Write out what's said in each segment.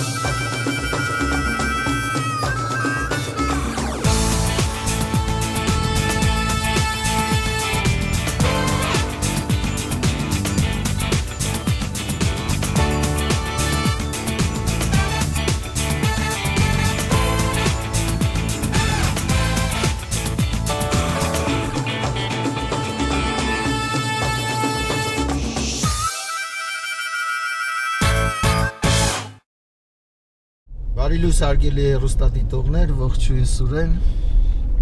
Բարի Բարելույս արգելի հեռուստադիտողներ, ողջույն Սուրեն։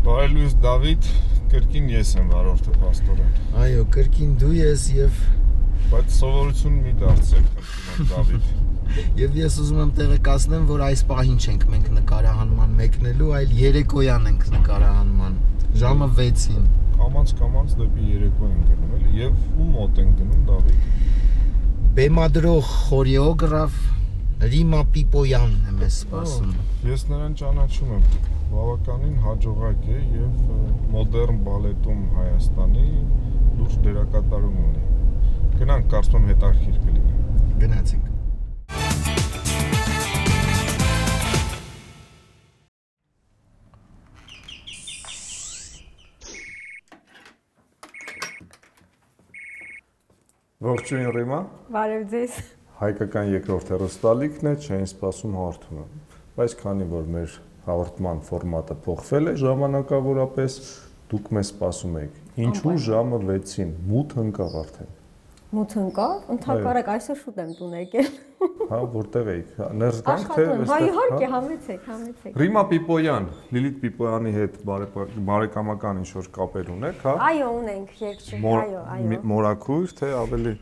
Բարելույս Դավիթ, կրկին ես եմ վարորդը պաստորեն։ Այո, կրկին դու ես եւ բայց սովորություն մի դարձեք, խնդրում Դավիթ։ Եվ ես ուզում եմ տեղեկացնեմ, որ այս պահին չենք մենք նկարահանման մեկնելու, այլ երեկոյան ենք նկարահանման ժամը 6-ին։ Կամած կամած դեպի երեկո ենք գնում, էլի, եւ ու մոտ ենք գնում Դավիթ։ Բեմադրող խորեոգրաֆ Ռիմա Պիպոյանն է մեզ սպասում։ Ես նրան ճանաչում եմ։ Բավականին հաջողակ է եւ մոդեռն բալետում Հայաստանի լուրջ դերակատարում ունի։ Գնանք, կարծում եմ հետաքրքիր կլինի։ Գնացինք։ Ողջույն Ռիմա։ Բարև ձեզ։ Հայկական երկրորդ հերոստալիքն է, չէին սպասում հաղորդումը։ Բայց քանի որ մեր հաղորդման ֆորմատը փոխվել է ժամանակավորապես, դուք մեզ սպասում եք։ Ինչու ժամը 6-ին մութ ընկավ արդեն։ Մութ ընկավ, ընդհակառակ այսօր շուտ եմ տուն եկել։ Հա, որտեղ էիք։ Ներս գանք թե Աշխատում, հա իհարկե, համեցեք, համեցեք։ Ռիմա Պիպոյան, Լիլիթ Պիպոյանի հետ բարեկամական ինչ որ կապեր ունեք, հա։ Այո, ունենք երկչի, այո, այո։ Մորակույր թե ավելի։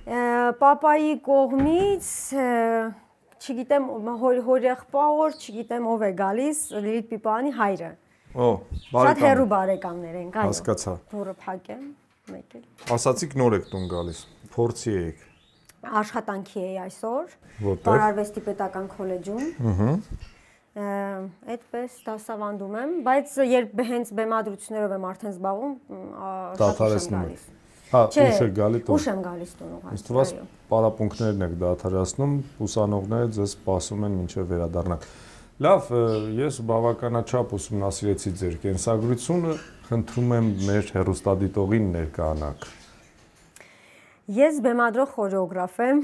Պապայի կողմից չգիտեմ հորեղբայր, չգիտեմ ով է գալիս, Լիլիթ Պիպոյանի հայրը։ Օ, բարեկամ։ Շատ հերու բարեկամներ ենք, այո։ Հասկացա։ Որը փակ է, մեկ էլ։ Ասացիք նոր եք տուն գալիս։ Փորձի եք։ Աշխատանքի էի այսօր։ Որտեղ։ Պարարվեստի պետական քոլեջում։ Ահա։ Այդպես դասավանդում եմ, բայց երբ հենց բեմադրություններով եմ արդեն զբաղվում, Դադարեցնում եք։ Հա, ուշ է գալի տուն։ Ուշ եմ գալիս տուն ուղղակի։ Իսկ թվաց պարապմունքներն եք դադարացնում, ուսանողները ձեզ սպասում են մինչև վերադառնաք։ Լավ, ես բավականաչափ ուսումնասիրեցի ձեր կենսագրությունը, խնդրում եմ մեր հերոստադիտողին ներկայանաք։ Ես բեմադրող խորեոգրաֆ եմ,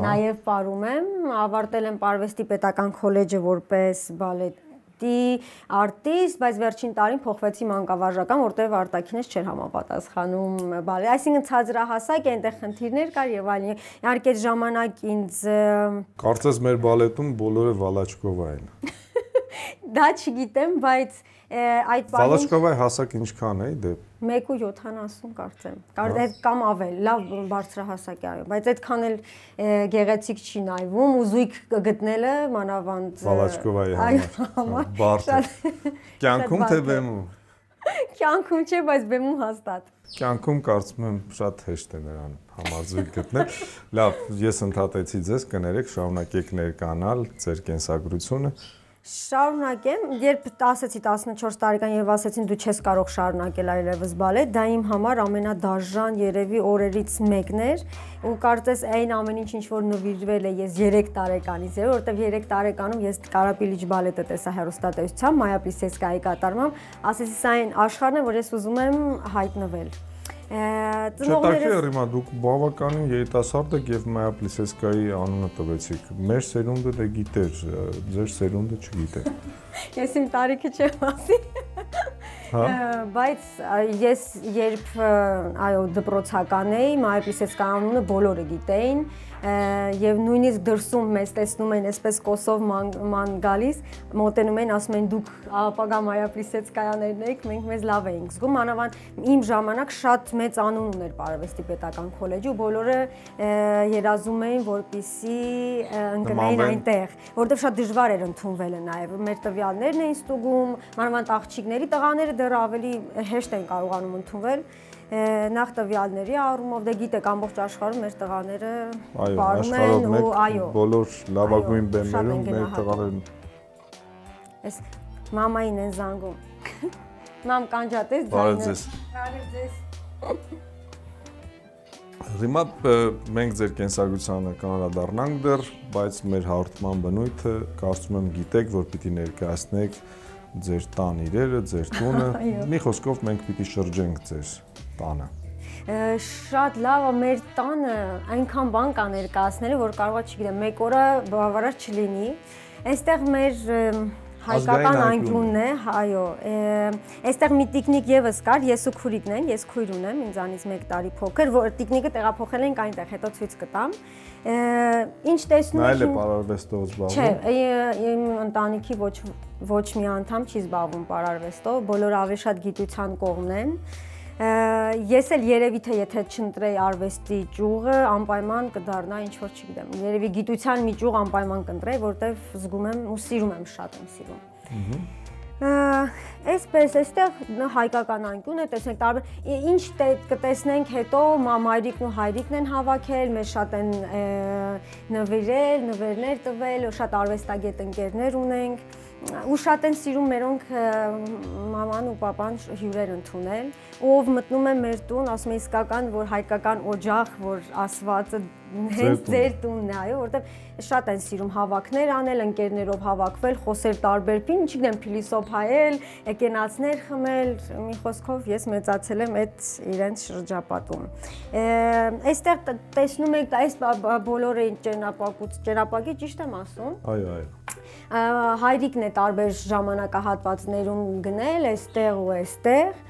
նաև պարում եմ, ավարտել եմ Պարվեստի պետական քոլեջը որպես բալետի արտիստ, բայց վերջին տարին փոխվեցի մանկավարժական, որտեղ արտակինս չէր համապատասխանում բալետ։ Այսինքն ցածրահասակ այնտեղ խնդիրներ կար եւ այլն։ Իհարկե այդ ժամանակ ինձ Կարծես մեր բալետում բոլորը Վալաչկովա են։ Դա չգիտեմ, բայց այդ բանին Վալաչկովայի հասակ ինչքան է դե 1.70 կարծեմ։ Կարող է կամ ավել, լավ բարձրահասակ է, բայց այդքան էլ գեղեցիկ չի նայվում, ու զույգ գտնելը մանավանդ Վալաչկովայի համար։ Բարդ։ Կյանքում թե բեմում։ Կյանքում չէ, բայց բեմում հաստատ։ Կյանքում կարծում եմ շատ հեշտ է նրան համար զույգ գտնել։ Լավ, ես ընդհատեցի ձեզ, կներեք, շարունակեք ներկանալ ձեր կենսագրությունը Շարունակեմ, երբ ասեցի 14 տարեկան եւ ասեցին դու չես կարող շարունակել այլևս բալետ, դա իմ համար ամենադաժան երևի օրերից մեկն էր ու կարծես այն ամեն ինչ ինչ որ նվիրվել է ես 3 տարեկանից էր, որովհետեւ 3 տարեկանում ես Կարապիլիչ բալետը տեսա հերոստատեսությամբ Մայա Պիսեսկայի կատարմամբ, ասեցի սա այն աշխարհն է, որ ես ուզում եմ հայտնվել ծնողներս Չէ, դուք բավականին երիտասարդ եք եւ Մայա Պլիսեսկայի անունը տվեցիք։ Մեր սերունդը դե գիտեր, ձեր սերունդը չգիտեր։ Ես իմ տարիքը չեմ ասի։ Բայց ես երբ այո դպրոցական էի, Մայա Պլիսեսկայի անունը բոլորը գիտեին եւ նույնիսկ դրսում մեզ տեսնում են այսպես կոսով ման, գալիս, մոտենում են, ասում են դուք ապագա Մայա Պլիսեցկայաներն եք, մենք մեզ լավ էինք զգում, մանավանդ իմ ժամանակ շատ մեծ անուն ուներ Պարավեստի պետական քոլեջը բոլորը երազում էին, որպիսի ընկնեին այնտեղ, որովհետեւ շատ դժվար էր ընդունվելը նաեւ։ Մեր տվյալներն էին ստուգում, մանավանդ աղջիկների տղաները դեռ ավելի հեշտ են կարողանում ընդունվել նախ տվյալների առումով դե գիտեք ամբողջ աշխարհում մեր տղաները պարում են ու այո բոլոր լավագույն բեմերում մեր տղաներն Էս մամային են զանգում Մամ կանջատես ձայնը Բարև ձեզ Հիմա մենք ձեր կենսագրությանը կանրադառնանք դեռ, բայց մեր հաղորդման բնույթը կարծում եմ գիտեք, որ պիտի ներկայացնեք ձեր տան իրերը, ձեր տունը։ Մի խոսքով մենք պիտի շրջենք ձեր տանը շատ լավ է մեր տանը այնքան բան կա ներկայացնելու որ կարողա չգիտեմ մեկ օրը բավարար չլինի այստեղ մեր հայկական անկյունն է, այո։ Այստեղ մի տիկնիկ եւս կար, ես ու քուրիկն են, ես քույր ունեմ, ինձանից 1 տարի փոքր, որ տիկնիկը տեղափոխել ենք այնտեղ, հետո ցույց կտամ։ Ինչ տեսնում եք։ Նայել է պարարվեստով զբաղվում։ Չէ, իմ ընտանիքի ոչ ոչ մի անդամ չի զբաղվում պարարվեստով, բոլորը ավելի շատ գիտության կողմն են։ Ես էլ երևի թե եթե չընտրեի արվեստի ճյուղը, անպայման կդառնա ինչ որ չգիտեմ։ Երևի գիտության մի ճյուղ անպայման կընտրեի, որտեվ զգում եմ ու սիրում եմ, շատ եմ սիրում։ Այսպես, այստեղ հայկական անկյուն է, տեսնենք տարբեր ինչ կտեսնենք հետո մամայրիկն ու հայրիկն են հավաքել, մեզ շատ են նվիրել, նվերներ տվել, շատ արվեստագետ ընկերներ ունենք ու շատ են սիրում մերոնք մաման ու papan հյուրեր ընդունել ով մտնում է մեր տուն ասում է իսկական որ հայկական օջախ որ ասվածը հենց ձեր տունն է այո որովհետև շատ են սիրում հավաքներ անել ընկերներով հավաքվել խոսել տարբեր բին չգիտեմ փիլիսոփայել եկենացներ խմել մի խոսքով ես մեծացել եմ այդ իրենց շրջապատում այստեղ տեսնում եք այս բոլորը ճենապակուց ճենապակի ճիշտ եմ ասում այո այո հայրիկն է տարբեր ժամանակահատվածներում գնել այստեղ ու այստեղ։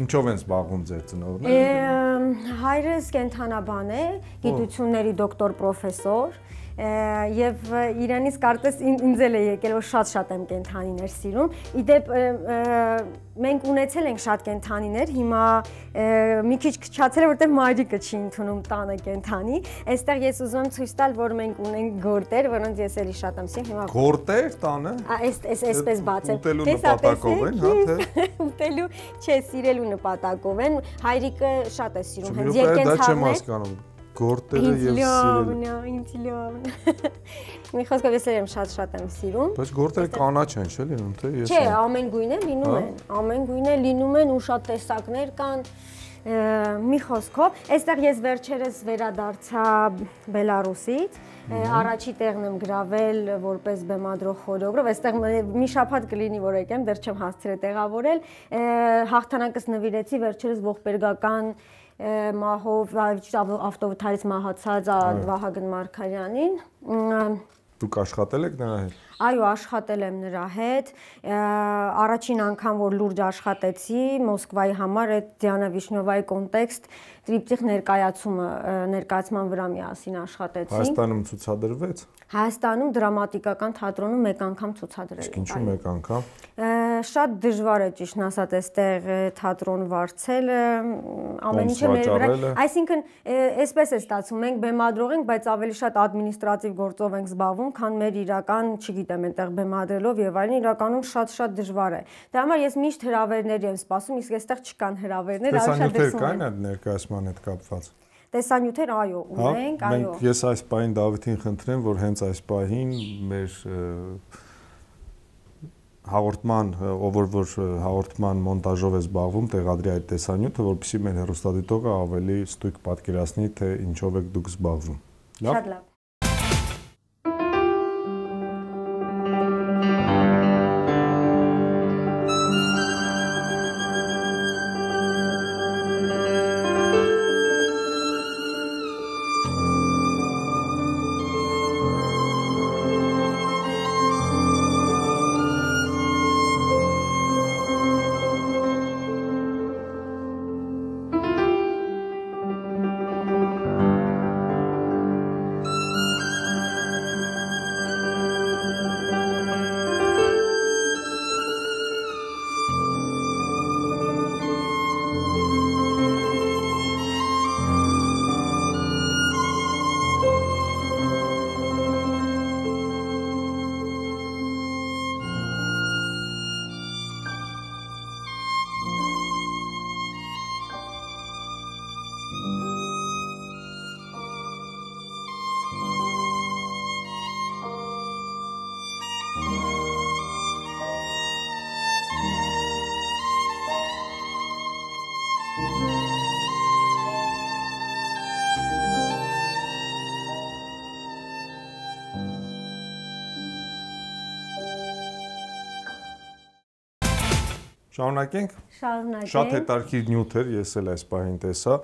Ինչով են զբաղվում ձեր ծնողները։ Հայրս կենթանաբան է, գիտությունների դոկտոր պրոֆեսոր եւ իրանից կարծես ինձ էլ է եկել որ շատ-շատ եմ կենթանիներ սիրում։ Իդեպ մենք ունեցել ենք շատ կենթանիներ, հիմա մի քիչ քչացել է, որտեղ մայրիկը չի ընդունում տանը կենթանի։ Այստեղ ես ուզում եմ ցույց տալ, որ մենք ունենք գորտեր, որոնց ես էլի շատ եմ սիրում հիմա։ Գորտեր տանը։ Այս այս այսպես բացել։ Ուտելու նպատակով են, հա թե։ Ուտելու, չէ, սիրելու նպատակով են։ Հայրիկը շատ է սիրում հենց երկենցաղներ։ Դա չեմ հասկանում գորտերը եւ սիրելը։ Ինձ լավն, Մի խոսքով ես եմ շատ-շատ եմ սիրում։ Բայց գորտերը կանաչ են, չէ՞ լինում թե ես։ Չէ, ամեն գույն է լինում հա։ են։ Ամեն գույն է լինում են ու շատ տեսակներ կան մի խոսքով, այստեղ ես վերջերս վերադարձա Բելարուսից, առաջի տեղն եմ գravel որպես բեմադրող խորեոգրաֆ, այստեղ մի շաբաթ կլինի որ եկեմ, դեռ չեմ հասցրել տեղավորել, հաղթանակս նվիրեցի վերջերս ողբերգական մահով ավտովթարից մահացած Վահագն Մարկարյանին Դուք աշխատել եք նրա հետ։ Այո, աշխատել եմ նրա հետ։ Առաջին անգամ որ լուրջ աշխատեցի Մոսկվայի համար այդ Դիանա Վիշնովայի կոնտեքստ տրիպտիխ ներկայացումը ներկայացման վրա միասին աշխատեցինք։ Հայաստանում ցուցադրվեց։ Հայաստանում դրամատիկական թատրոնում մեկ անգամ ցուցադրել։ Իսկ ինչու մեկ անգամ? Շատ դժվար է ճիշտ ասած այստեղ թատրոն վարձելը, ամեն ինչը մեր վրա։ Այսինքն, այսպես է ստացվում, մենք բեմադրող ենք, բայց ավելի շատ ադմինիստրատիվ գործով ենք զբաղվում, քան մեր իրական, չգիտեմ, այնտեղ բեմադրելով եւ այլն, իրականում շատ-շատ դժվար է։ Դա համար ես միշտ հրավերներ եմ սպասում, իսկ այստեղ չկան հրավերներ, շատ դեսում։ Կան այդ ներկայացման հետ կապված? Տեսանյութեր այո հա, ունենք, այո։ Մենք ես այս պահին Դավիթին խնդրեմ, որ հենց այս պահին մեր հաղորդման ով որ որ հաղորդման մոնտաժով է զբաղվում տեղադրի այդ տեսանյութը, որովհետեւ մեր հերոստատիտողը ավելի ստույգ պատկերացնի թե ինչով եք դուք զբաղվում։ Լավ։ Շատ լավ։ Շարունակենք։ Շարունակենք։ Շատ հետաքրքիր նյութ էր, ես էլ այս պահին տեսա,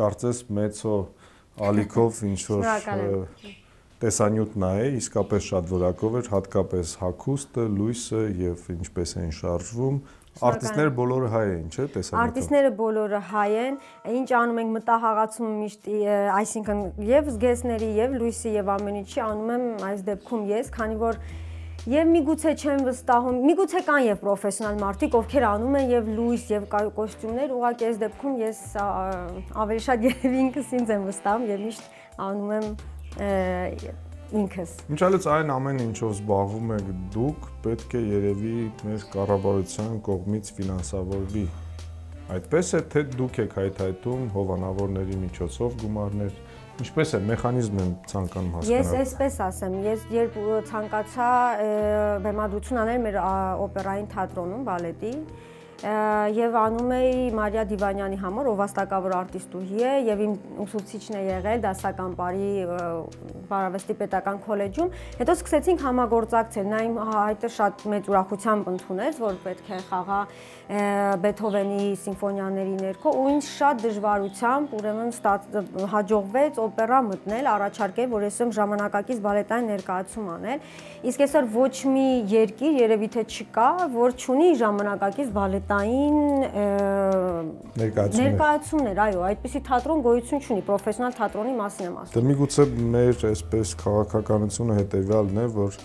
կարծես մեծո ալիքով ինչ որ տեսանյութ նայե, իսկապես շատ որակով էր, հատկապես հակոստը, լույսը եւ ինչպես են շարժվում, Արտիստները բոլորը հայ են, չէ՞, տեսանյութը։ Արտիստները բոլորը հայ են։ Ինչ անում ենք մտահաղացում միշտ, այսինքն եւ զգեստների, եւ լույսի եւ ամեն ինչի անում եմ այս դեպքում ես, քանի որ Եվ միգուցե չեմ վստահում, միգուցե կան եւ պրոֆեսիոնալ մարդիկ, ովքեր անում են եւ լույս եւ կոստյումներ, ուղղակի այս դեպքում ես ավելի շատ երևի ինքս ինձ եմ վստահում եւ միշտ անում եմ ինքս։ Ինչալից այն ամեն ինչով զբաղվում եք դուք, պետք է երևի մեր կառավարության կողմից ֆինանսավորվի։ Այդպես է, թե դուք եք հայթայթում հովանավորների միջոցով գումարներ Ինչպես է մեխանիզմը ցանկանում հասկանալ։ Ես այսպես ասեմ, ես երբ ցանկացա բեմադրություն անել մեր օպերային թատրոնում, բալետի, եւ անում էի Մարիա Դիվանյանի համար, ով վաստակավոր արտիստուհի է եւ իմ ուսուցիչն է եղել դասական բարի Բարավեստի պետական քոլեջում։ Հետո սկսեցինք համագործակցել։ Նա իմ հայտը շատ մեծ ուրախությամբ ընդունեց, որ պետք է խաղա Բեթհովենի սիմֆոնիաների ներքո ու ինձ շատ դժվարությամբ ուրեմն հաջողվեց օպերա մտնել, առաջարկել, որ ես եմ ժամանակակից բալետային ներկայացում անել։ Իսկ այսօր ոչ մի երկիր երևի թե չկա, որ չունի ժամանակակից բալետային ներկայացումներ։ Ներկայացումներ, այո, այդպիսի թատրոն գոյություն չունի, պրոֆեսիոնալ թատրոնի մասին եմ ասում։ Դե միգուցե մեր այսպես քաղաքականությունը հետեւյալն է, որ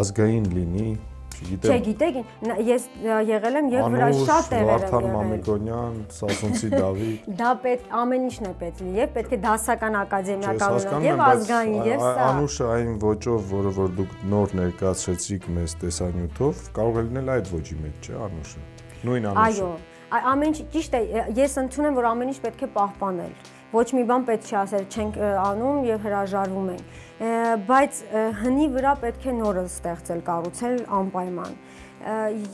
ազգային լինի, Չգիտեմ։ Չէ, գիտեք, ես եղել եմ եւ վրա շատ տեղեր եմ եղել։ Վարդան Մամիկոնյան, Սասունցի Դավիթ։ Դա պետք ամեն ինչն է պետք լինի, եւ պետք է դասական ակադեմիական եւ ազգային եւ սա։ Անուշը այն ոճով, որը որ դուք նոր ներկայացրեցիք մեզ տեսանյութով, կարող է լինել այդ ոճի մեջ, չէ, Անուշը։ Նույն Անուշը։ Այո, ամեն ինչ ճիշտ է, ես ընդունում որ ամեն ինչ պետք է պահպանել։ Ոչ մի բան պետք չի ասել, չենք անում եւ հրաժարվում ենք բայց հնի վրա պետք է նորը ստեղծել, կառուցել անպայման։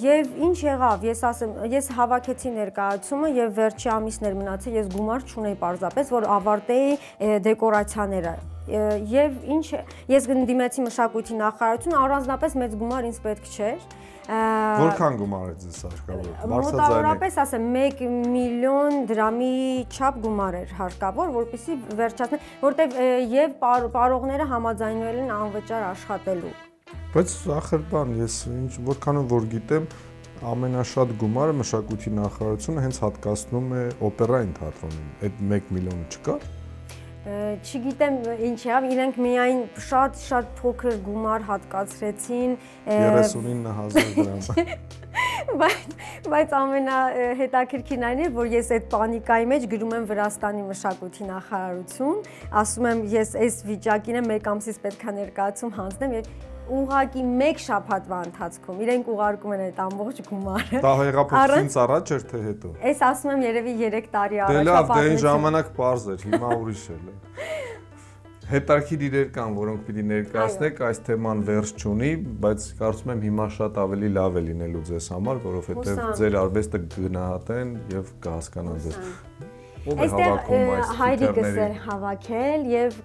Եվ ինչ եղավ, ես ասեմ, ես հավաքեցի ներկայացումը եւ վերջի ամիսներ մնացել ես գումար չունեի parzapes, որ ավարտեի դեկորացիաները եւ ինչ ես դիմեցի մշակույթի նախարարություն առանձնապես մեծ գումար ինձ պետք չէր Որքան գումար է ձեզ հարկավոր։ Մոտավորապես ասեմ 1 միլիոն դրամի չափ գումար էր հարկավոր, որպեսզի վերջացնեն, որտեվ եւ պարողները համաձայնվել են անվճար աշխատելու։ Բայց ախր բան, ես ինչ որքանով որ գիտեմ, ամենաշատ գումարը մշակույթի նախարարությունը հենց հատկացնում է օպերային թատրոնին։ Այդ 1 միլիոն չկա չգիտեմ ինչ եղավ, իրենք միայն շատ-շատ փոքր գումար հատկացրեցին 39000 դրամ։ Բայց բայց ամենահետաքրքիրն այն է, որ ես այդ պանիկայի մեջ գրում եմ Վրաստանի մշակույթի նախարարություն, ասում եմ ես այս վիճակին եմ մեկ ամսից պետքա ներկայացում հանձնեմ եւ ուղակի 1 շաբաթվա ընթացքում իրենք ուղարկում են այդ ամբողջ գումարը։ Դա հեղափոխությունից առաջ էր թե հետո։ Էս ասում եմ երևի 3 տարի առաջ։ Դե լավ, դե այն ժամանակ པարզ էր, հիմա ուրիշ է։ Հետարքիր իրեր կան, որոնք պիտի ներկայացնեք, այս թեման վերջ չունի, բայց կարծում եմ հիմա շատ ավելի լավ է լինելու ձեզ համար, որովհետև ձեր արվեստը կգնահատեն եւ կհասկանան ձեզ։ Ո՞վ է հավաքում այս հայրիկս է հավաքել եւ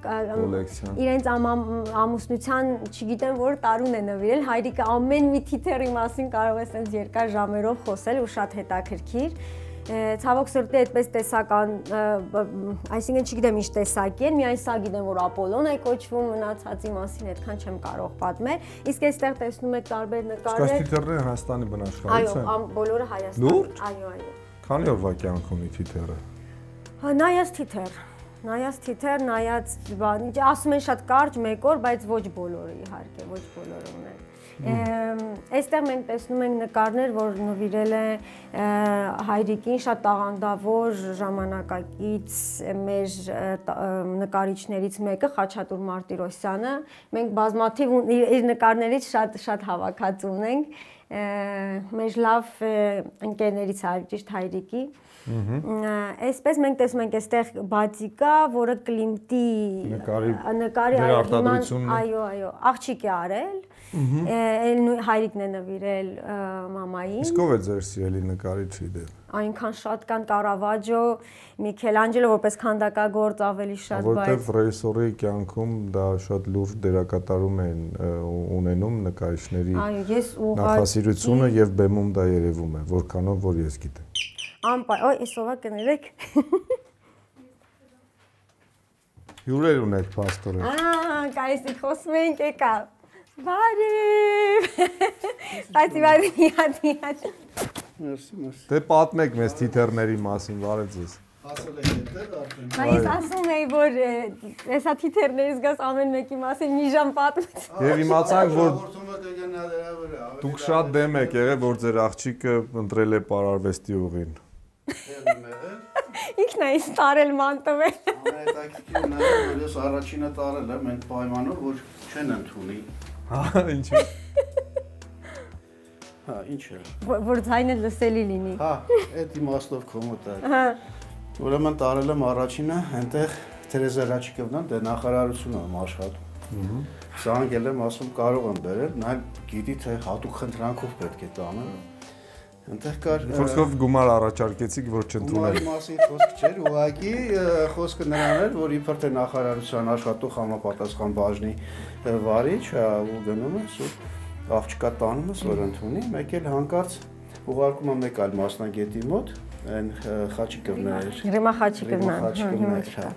իրենց ամուսնության, չգիտեմ որ տարուն է նվիրել, հայրիկը ամեն մի թիթերի մասին կարող է ասենց երկար ժամերով խոսել ու շատ հետաքրքիր ցավոք սրտի այդպես տեսական, այսինքն չգիտեմ ինչ տեսակի են, միայն սա գիտեմ որ Ապոլոն է կոչվում, մնացածի մասին այդքան չեմ կարող պատմել։ Իսկ այստեղ տեսնում եք տարբեր նկարներ։ թիթեռները Հայաստանի բնաշխարհից են։ Այո, բոլորը Հայաստանի։ Այո, այո։ Քանի օրվա կյանք ունի թիթեռը։ Նայած թիթեր, նայած թիթեր, նայած բան, ասում են շատ կարճ մեկ օր, բայց ոչ բոլորը իհարկե, ոչ բոլորը ունեն։ Այստեղ մենք տեսնում ենք նկարներ, որ նվիրել է հայրիկին շատ տաղանդավոր ժամանակակից մեր նկարիչներից մեկը Խաչատուր Մարտիրոսյանը։ Մենք բազմաթիվ իր նկարներից շատ շատ հավաքած ունենք մեր լավ ընկերներից հայր ճիշտ հայրիկի Այսպես մենք տեսնում ենք այստեղ բացիկա, որը Կլիմտի նկարի նկարի այո, այո, աղջիկ է արել Էլ հայրիկն է նվիրել մամային։ Իսկ ով է ձեր սիրելի նկարիչի դեր։ Այնքան շատ կան Կարավաջո, Միքելանջելո որպես քանդակագործ ավելի շատ, բայց որտեվ ռեժիսորի կյանքում դա շատ լուրջ դերակատարում են ունենում նկարիչների։ Այո, ես ուղղակի նախասիրությունը եւ բեմում դա երևում է, որքանով որ ես գիտեմ։ Անպայ, օ, այս ովա կներեք։ Հյուրեր ունեք, պաստորը։ Ահա, կայսի խոսում ենք եկա։ Բարի։ Բայց իվարի հատ հատ։ Մերսի, մերսի։ Դե պատմեք մեզ թիթեռների մասին, վարե ձեզ։ Ասել եք դեռ արդեն։ Բայց ասում էի, որ հեսա թիթերներից գաս ամեն մեկի մասին մի ժամ պատմեց։ Եվ իմացանք, որ դուք շատ դեմ եք եղել, որ ձեր աղջիկը ընտրել է պարարվեստի ուղին։ Ինքն է ինձ տարել ման տվել։ Ամենահետաքրքիրն է, որ ես առաջինը տարել եմ այն պայմանով, որ չեն ընդունի։ Հա, ինչի։ Հա, ինչ է։ Որ- ձայնը լսելի լինի։ Հա, այդ իմաստով կոմոտ է։ Հա։ Ուրեմն տարել եմ առաջինը, այնտեղ Թերեզա Ռաչիկովնան դե նախարարությունում եմ աշխատում։ Սա անգել եմ ասում կարող եմ բերել, նա գիտի թե հատուկ խնդրանքով պետք է տանեմ։ Այնտեղ կար Խոսքով գումար առաջարկեցիք, որ Գումարի չընդունել։ մասին խոսք չէր, ուղղակի խոսքը նրան էր, որ իբր թե նախարարության աշխատող համապատասխան բաժնի վարիչ, հա, ու գնում ես ու աղջկա տանում ես, որ ընդունի, մեկ էլ հանկարծ ուղարկում եմ մեկ այլ մասնագետի մոտ, այն ը, Խաչիկովներ էր։ Ռիմա Խաչիկովնան։ Խաչիկովներ, հա։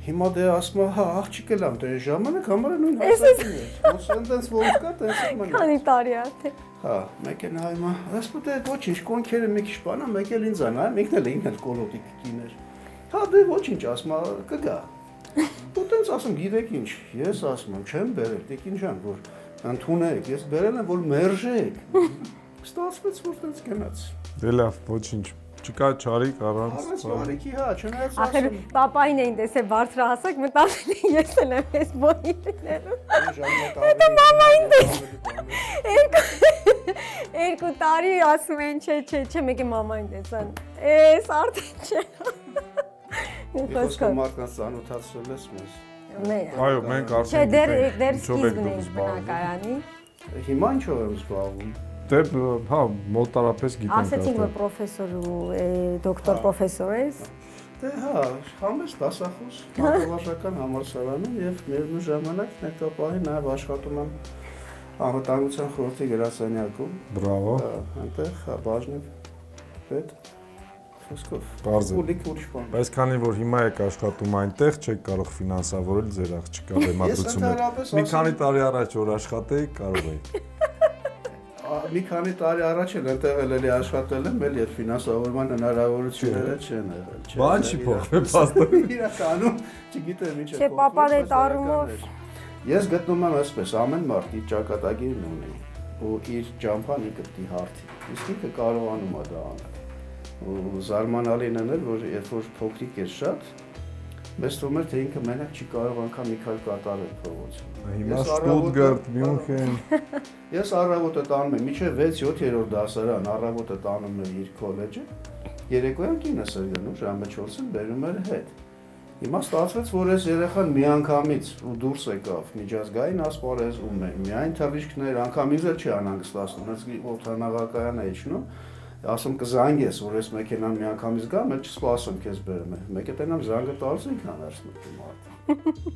Հիմա դե ասում հա, աղջիկը լավ, դե ժամանակ համարը նույն հասակին էր։ Ոնց այնտենց ոնց կա, տենց մնա։ Քանի տարի է թե։ Հա, մեկ էլ հայմա, ասում դե ոչինչ, կոնքերը մի քիչ բանա, մեկ էլ ինձ անա, ինքն էլ ինքն էլ կոլոտի կիներ։ Հա, դե ոչինչ, ասում կգա։ Դու տենց ասում, գիտեք ինչ, ես ասում եմ, չեմ բերել, տիկին ջան, որ ընդունեք, ես բերել եմ, որ մերժեք։ Ստացվեց, որ տենց գնաց։ Դե լավ, ոչինչ։ Չկա ճարիք առանց։ բարիքի, հա, չնայած Ախր papayin էին տեսել բարձրահասակ մտածել էին ես էլ եմ այս բոնի լինելու։ Հետո մամային Երկու տարի ասում են չէ, չէ, չէ, մեկը մամային տեսան։ Էս արդեն չէ։ խոսքով։ մարդկանց ծանոթացրել ես մեզ։ Մե- Այո, մենք Չէ, արդեն դեռ գիտենք դեռ եք սկիզբն զբաղվում։ բնակարանի։ Հիմա ինչով եմ զբաղվում։ Դե հա, մոտարապես գիտենք Ասացին, որ պրոֆեսոր ու դոկտոր պրոֆեսոր ես։ Դե հա, համես դասախոս մանկավարժական համալսարանում եւ միևնույն ժամանակ ներկապահի նաեւ աշխատում եմ անվտանգության խորհրդի գրասենյակում, Բրավո։ հա, այնտեղ հա բաժնիվ պետ խոսքով։ Պարզ է։ Ու լիք ուրիշ բան։ Բայց քանի որ հիմա եք աշխատում այնտեղ, չեք կարող ֆինանսավորել ձեր աղջկա բեմադրությունը։ Մի քանի տարի առաջ որ աշխատեիք, կարող Ա, Մի քանի տարի առաջ էլ այնտեղ էլ էլի աշխատել եմ, էլի այդ ֆինանսավորման հնարավորությունները չեն եղել։ չէ, Բան չի փոխվել, փաստորեն։ Իրականում, չգիտեմ ինչ է։ Չէ, փոխվել, պապան այդ առումով- է։ Ես գտնում եմ այսպես, ամեն մարդ իր ճակատագիրն ունի ու իր ճամփան իր կտի հարթի։ Իսկ ինքը կարողանում է դա անել։ Ու զարմանալին է, որ երբ որ փոքրիկ էր շատ, մեզ թվում էր թե ինքը մենակ չի կարող անգամ մի քայլ կատարել փողոցում։ Հիմա Շտուտգարտ, Մյունխեն, Ես առավոտը տանում եմ, միջև 6-7-րդ դասարան առավոտը տանում եմ իր քոլեջը։ Երեկոյան կինս էր գնում ժամը 4-ին բերում էր հետ։ Հիմա ստացվեց, որ այս երեխան միանգամից ու դուրս եկավ միջազգային ասպարեզում է։ Միայն թռիչքներ, անգամ ինձ չի անհանգստացնում, հենց օթանավակայան է իջնում։ Ասում կզանգես, որ այս մեքենան միանգամից գա, մենք չսպասում քեզ բերում է։ Մեկը տենամ զանգը տալիս ինքան արսնում մարդ։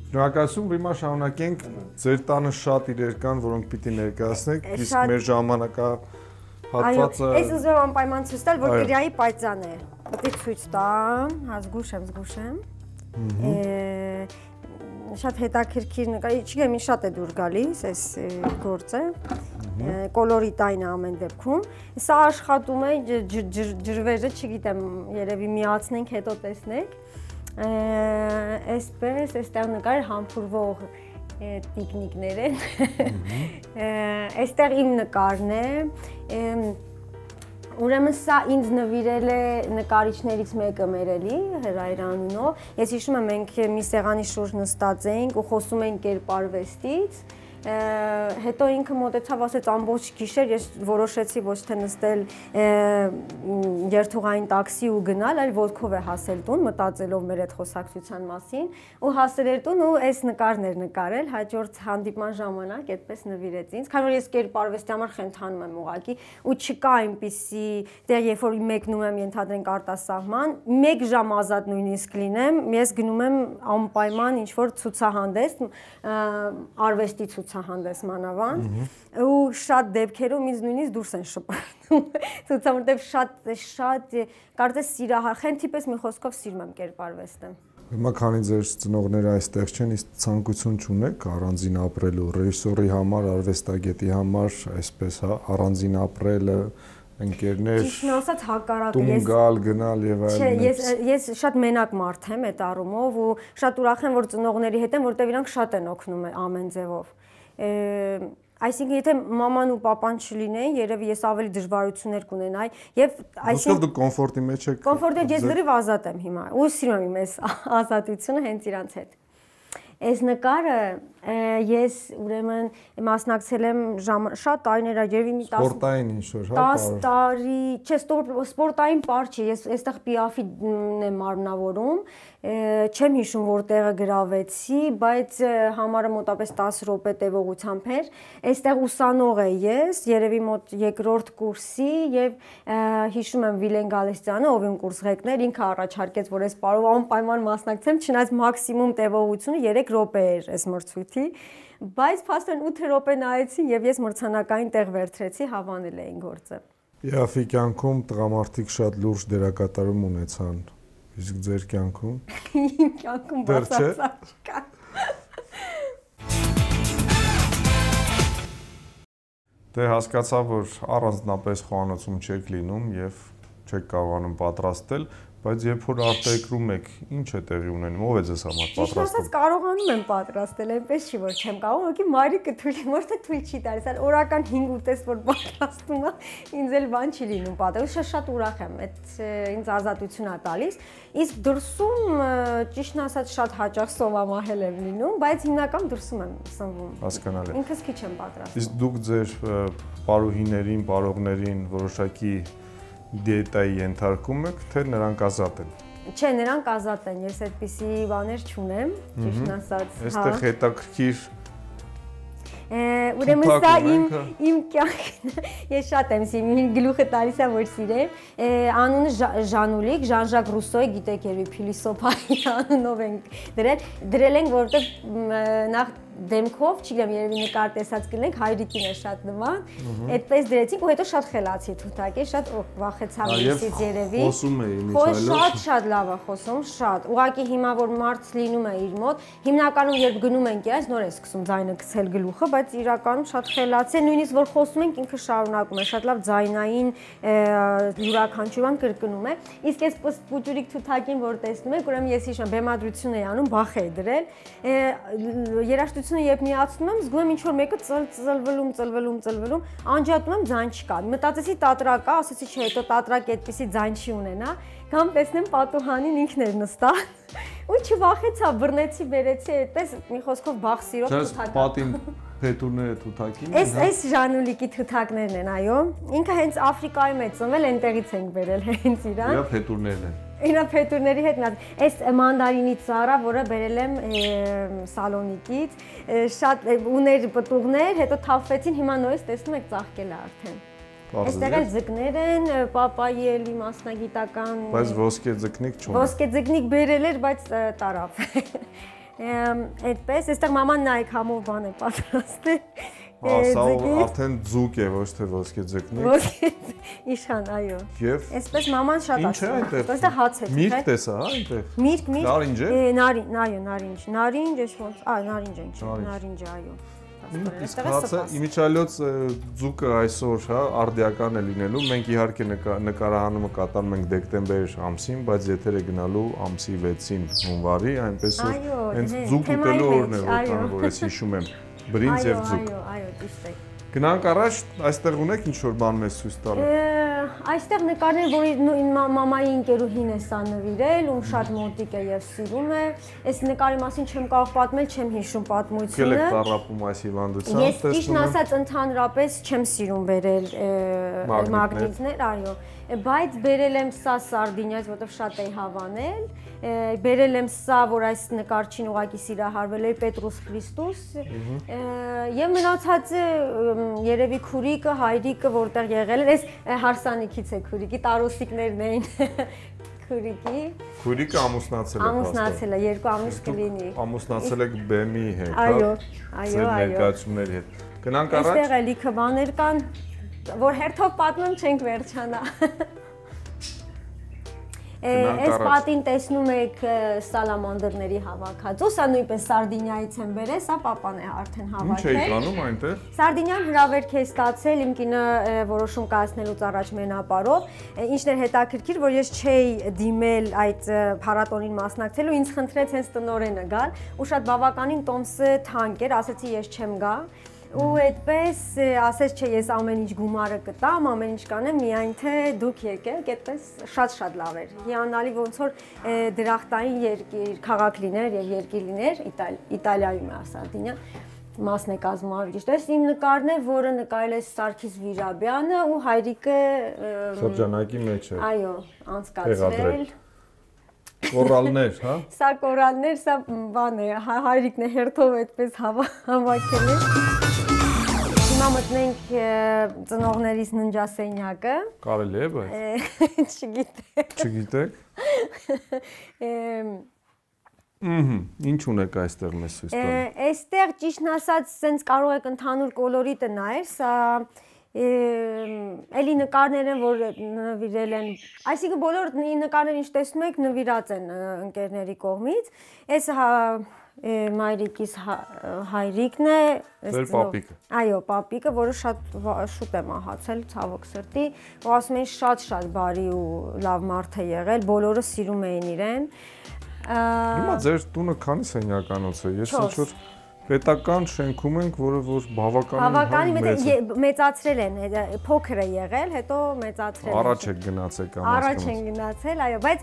շնորհակալություն, հիմա շարունակենք։ Ձեր տանը շատ իրեր կան, որոնք պիտի ներկայացնեք, Է, իսկ մեր ժամանակա Այո, հատվածը այս ուզում եմ անպայման ցույց տալ, որ Այո։ գրյայի պայծան է։ Պետք է ցույց տամ, հա զգուշ եմ, զգուշ եմ։ Է, շատ հետաքրքիր նկարի, չգիտեմ, ինչ շատ է դուր գալիս այս է, գործը։ Է, Կոլորիտային է ամեն դեպքում։ Սա աշխատում է ջրվեժը, չգիտեմ, երևի միացնենք, հետո տեսնենք։ Այսպես, այստեղ նկար համբուրվող տիկնիկներ են։ Այստեղ իմ նկարն է։ Ուրեմն սա ինձ նվիրել է նկարիչներից մեկը մեր էլի Հրայրանունով։ Ես հիշում եմ մենք մի սեղանի շուրջ նստած էինք ու խոսում էինք կերպարվեստից։ Ա, հետո ինքը մոտեցավ ասեց ամբողջ գիշեր ես որոշեցի ոչ թե նստել երթուղային տաքսի ու գնալ, այլ ոտքով է հասել տուն, մտածելով մեր այդ խոսակցության մասին ու հասել էր տուն ու այս նկարն էր նկարել հաջորդ հանդիպման ժամանակ այդպես նվիրեց ինձ, քանի որ ես կերպարվեստի համար խենթանում եմ ուղակի ու չկա այնպիսի դեռ երբ որ մեկնում եմ ենթադրենք արտասահման, 1 ժամ ազատ նույնիսկ լինեմ, ես գնում եմ անպայման ինչ որ ցուցահանդես, արվեստի ցուցահանդես ցուցահանդես մանավանդ ու շատ դեպքերում ինձ նույնիսկ դուրս են շպրտում ցուցա որտեվ շատ շատ կարծես սիրահար խենթիպես մի խոսքով սիրում եմ կերպարվեստը Հիմա քանի ձեր ծնողները այստեղ չեն, իսկ ցանկություն չունեք առանձին ապրելու ռեժիսորի համար, արվեստագետի համար, այսպես հա, առանձին ապրելը, ընկերներ Ճիշտն ասած հակառակը տուն գալ, գնալ եւ այլն։ Չէ, ես ես շատ մենակ մարդ եմ այդ առումով ու շատ ուրախ եմ որ ծնողների հետ եմ, որտեվ իրանք շատ են օգնում ամեն ձևով։ Այսինքն եթե մաման ու papan չլինեին, երևի ես ավելի դժվարություններ կունենայի եւ այսինքն դու կոմֆորտի մեջ եք։ Կոմֆորտի ես լրիվ ազատ եմ հիմա։ Ու սիրում եմ այս ազատությունը հենց իրանց հետ։ Այս նկարը ես ուրեմն մասնակցել եմ շատ տարիներ երևի մի 10 սպորտային ինչ որ հա 10 տարի, չէ, սպորտային պար չի, ես այստեղ պիաֆին եմ մարմնավորում, չեմ հիշում որտեղը գրավեցի, բայց համարը մոտապես 10 րոպե տևողությամբ էր։ Այստեղ ուսանող է ես, երևի մոտ երկրորդ կուրսի եւ հիշում եմ Վիլեն Գալստյանը, ով իմ կուրս ղեկներ, ինքը առաջարկեց, որ այս պարով անպայման մասնակցեմ, չնայած մաքսիմում տևողությունը 3 րոպե էր այս մրցույթի բայց փաստորեն 8 րոպե նայեցին եւ ես մրցանակային տեղ վերցրեցի, հավանել էին գործը։ Իհարկե կյանքում տղամարդիկ շատ լուրջ դերակատարում ունեցան Իսկ ձեր կյանքում։ Իմ կյանքում բացարձակ կա։ Դե հասկացա, որ առանձնապես խոհանոցում չեք լինում եւ չեք կարողանում պատրաստել, Բայց երբ որ արտերկրում եք, ինչ է տեղի ունենում, ով է ձեզ համար պատրաստում։ Ճիշտ ասած կարողանում եմ պատրաստել, այնպես չի որ չեմ կարող, ուղղակի մայրիկը թույլ, որտե թույլ չի տալիս, այլ օրական 5 ուտես որ պատրաստում է, ինձ էլ բան չի լինում պատրաստել, շատ շատ ուրախ եմ, այդ ինձ ազատություն է տալիս։ Իսկ դրսում ճիշտն ասած շատ հաճախ սովամահել եմ լինում, բայց հիմնական դրսում եմ սնվում։ Հասկանալի։ Ինքս քիչ եմ պատրաստում։ Իսկ դուք ձեր պարուհիներին, պարողներին որոշակի դիետայի ենթարկում եք, թե նրանք ազատ են։ Չէ, նրանք ազատ են։ Ես այդպիսի բաներ չունեմ, ճիշտն ասած։ Այստեղ հա։ հետաքրքիր ուրեմն սա իմ իմ կյանքն ես շատ եմ սիրում իմ գլուխը տալիս եմ որ սիրեմ անունը Ժանուլիկ Ժան-Ժակ Ռուսոյ գիտեք երբ փիլիսոփայի անունով են դրել դրել են որովհետև նախ դեմքով, չգիտեմ, երևի նկար տեսած կլինենք, հայրիկին է շատ նման։ Այդպես դրեցինք ու հետո շատ խելացի թութակ է, շատ վախեցավ իրսից երևի։ Խոսում է իմիջալով։ Շատ շատ լավ է խոսում, շատ։ Ուղղակի հիմա որ մարդ լինում է իր մոտ, հիմնականում երբ գնում ենք իրաց նոր է սկսում ձայնը գցել գլուխը, բայց իրականում շատ խելացի է, նույնիսկ որ խոսում ենք ինքը շարունակում է, շատ լավ ձայնային յուրաքանչյուրան կրկնում է։ Իսկ այս պուճուրիկ թութակին որ տեսնում եք, ուրեմն ես հիշում բեմադրություն էի անում, բախ է դրել։ Երաշտություն հիշողությունը երբ միացնում եմ, զգում եմ ինչ որ մեկը ծլվելում, ծլվելում, ծլվելում, անջատում եմ ձայն չկա։ Մտածեցի տատրակա, ասեցի չէ, հետո տատրակ այդպեսի ձայն չի ունենա, կամ տեսնեմ պատուհանին ինքն էր նստած։ Ու չվախեցա, բռնեցի, բերեցի, այդպես մի խոսքով բախ սիրով թութակա։ Պատին փետուրները թութակին։ Այս այս ժանուլիկի թութակներն են, այո։ Ինքը հենց Աֆրիկայում է ծնվել, այնտեղից ենք բերել հենց իրան։ Իրա փետուրներն են։ Իրա փետուրների հետ նա այս մանդարինի ծառա, որը բերել եմ Սալոնիկից, շատ ուներ պտուղներ, հետո թափվեցին, հիմա նորից տեսնում եք ծաղկել է արդեն։ Այստեղ էլ ձկներ են, պապայի էլի մասնագիտական։ Բայց ոսկե ձկնիկ չունի։ Ոսկե ձկնիկ բերել էր, բայց տարավ։ Այդպես, այստեղ մաման նայեք համով բան է պատրաստել։ Սա արդեն ձուկ է, ոչ թե ոսկե ձկնիկ։ Ոսկե իշխան, այո։ Եվ Այսպես մաման շատ Ինչ է այնտեղ։ Այստեղ հաց է։ Միրգ տեսա, հա, այնտեղ։ Միրգ, միրգ։ Նարինջ է։ Նարինջ, այո, նարինջ։ Նարինջ ես ոնց, այ նարինջ են, նարինջ, այո։ Իսկ հացը իմիջալոց ձուկը այսօր, հա, արդիական է լինելու։ Մենք իհարկե նկարահանումը կատարում ենք դեկտեմբեր ամսին, բայց եթերը գնալու ամսի 6-ին հունվարի, այնպես որ հենց ձուկ ուտելու օրն է, որ ես հիշում եմ բրինձ եւ ձուկ։ Այո, այո, ճիշտ է։ Գնանք առաջ, այստեղ ունեք ինչ որ բան մեզ ցույց տալու։ Այստեղ նկարներ, որի մամայի ընկերուհին է սա նվիրել, ում շատ մոտիկ է եւ սիրում է։ Այս նկարի մասին չեմ կարող պատմել, չեմ հիշում պատմությունը։ Գելեք տարապում այս հիվանդությամբ, տեսնում եմ։ Ես ճիշտ ասած ընդհանրապես չեմ սիրում բերել մագնիտներ, այո բայց բերել եմ սա սարդինյաց, որովհետև շատ էի հավանել։ Բերել եմ սա, որ այս նկարչին ուղակի սիրահարվել էր Պետրոս Քրիստոս։ Եվ մնացածը երևի քուրիկը, հայրիկը, որտեղ եղել էր, այս հարսանիքից է քուրիկի, տարոսիկներն էին քուրիկի։ Քուրիկը ամուսնացել է։ Ամուսնացել է, երկու ամիս կլինի։ Ամուսնացել եք բեմի հետ, հա։ Այո, այո, այո։ ներկայացումների հետ։ Գնանք առաջ։ Այստեղ է լիքը բաներ կան, որ հերթով պատմեմ չենք վերջանա։ Այս պատին տեսնում եք սալամանդրների հավաքածու, սա նույնպես Սարդինիայից են բերել, սա papan է արդեն Ինչ հավաքել։ էիք անում այնտեղ։ Սարդինյան հրավերք է ստացել իմ կինը որոշում կայացնելուց առաջ մենապարով։ Ինչն էր հետաքրքիր, որ ես չէի դիմել այդ փառատոնին մասնակցելու, ինձ խնդրեց հենց տնորենը գալ, ու շատ բավականին տոմսը թանկ էր, ասացի ես չեմ գա ու այդպես ը, ասեց չէ ես ամեն ինչ գումարը կտամ, ամեն ինչ կանեմ, միայն թե դուք եկեք, այդպես շատ-շատ լավ էր։ Հիանալի ոնց որ դրախտային երկիր, քաղաք լիներ եւ երկիր լիներ Իտալ, Իտալիայում է Սարդինիա մասն է կազմավորիչ։ Դες իմ նկարն է, որը նկարել է Սարգիս Վիրաբյանը ու հայրիկը Շրջանակի մեջ է։ այո, անցկացրել։ Կորալներ, հա։ Սա կորալներ, սա բան է, հա- հայրիկն է հերթով այդպես հավա- հավաքել է։ Հիմա մտնենք ծնողներիս ննջասենյակը։ Կարելի է, բայց չգիտեք։ Էմ, Ահա, ինչ ունեք այստեղ մեզ ցույց Է, տալ։ Այստեղ ճիշտն ասած, սենց կարող եք ընդհանուր կոլորիտը նայել, սա էլի նկարներ են, որ նվիրել են, այսինքն բոլոր նկարները ինչ տեսնում եք, նվիրած են ընկերների կողմից։ Այս մայրիկիս հա- հայրիկն է, Ձեր պապիկը։ Այո, պապիկը, որը շատ շուտ է մահացել, ցավոք սրտի, ու ասում են շատ-շատ բարի ու լավ մարդ է եղել, բոլորը սիրում էին իրեն։ Հիմա ձեր տունը քանի սենյականոց է։ Ես ինչ որ պետական շենքում ենք, որը որ բավականին Բավականին մեծացրել են, փոքր է եղել, հետո մեծացրել են։ Առաջ եք գնացել կամ Առաջ են գնացել, այո, բայց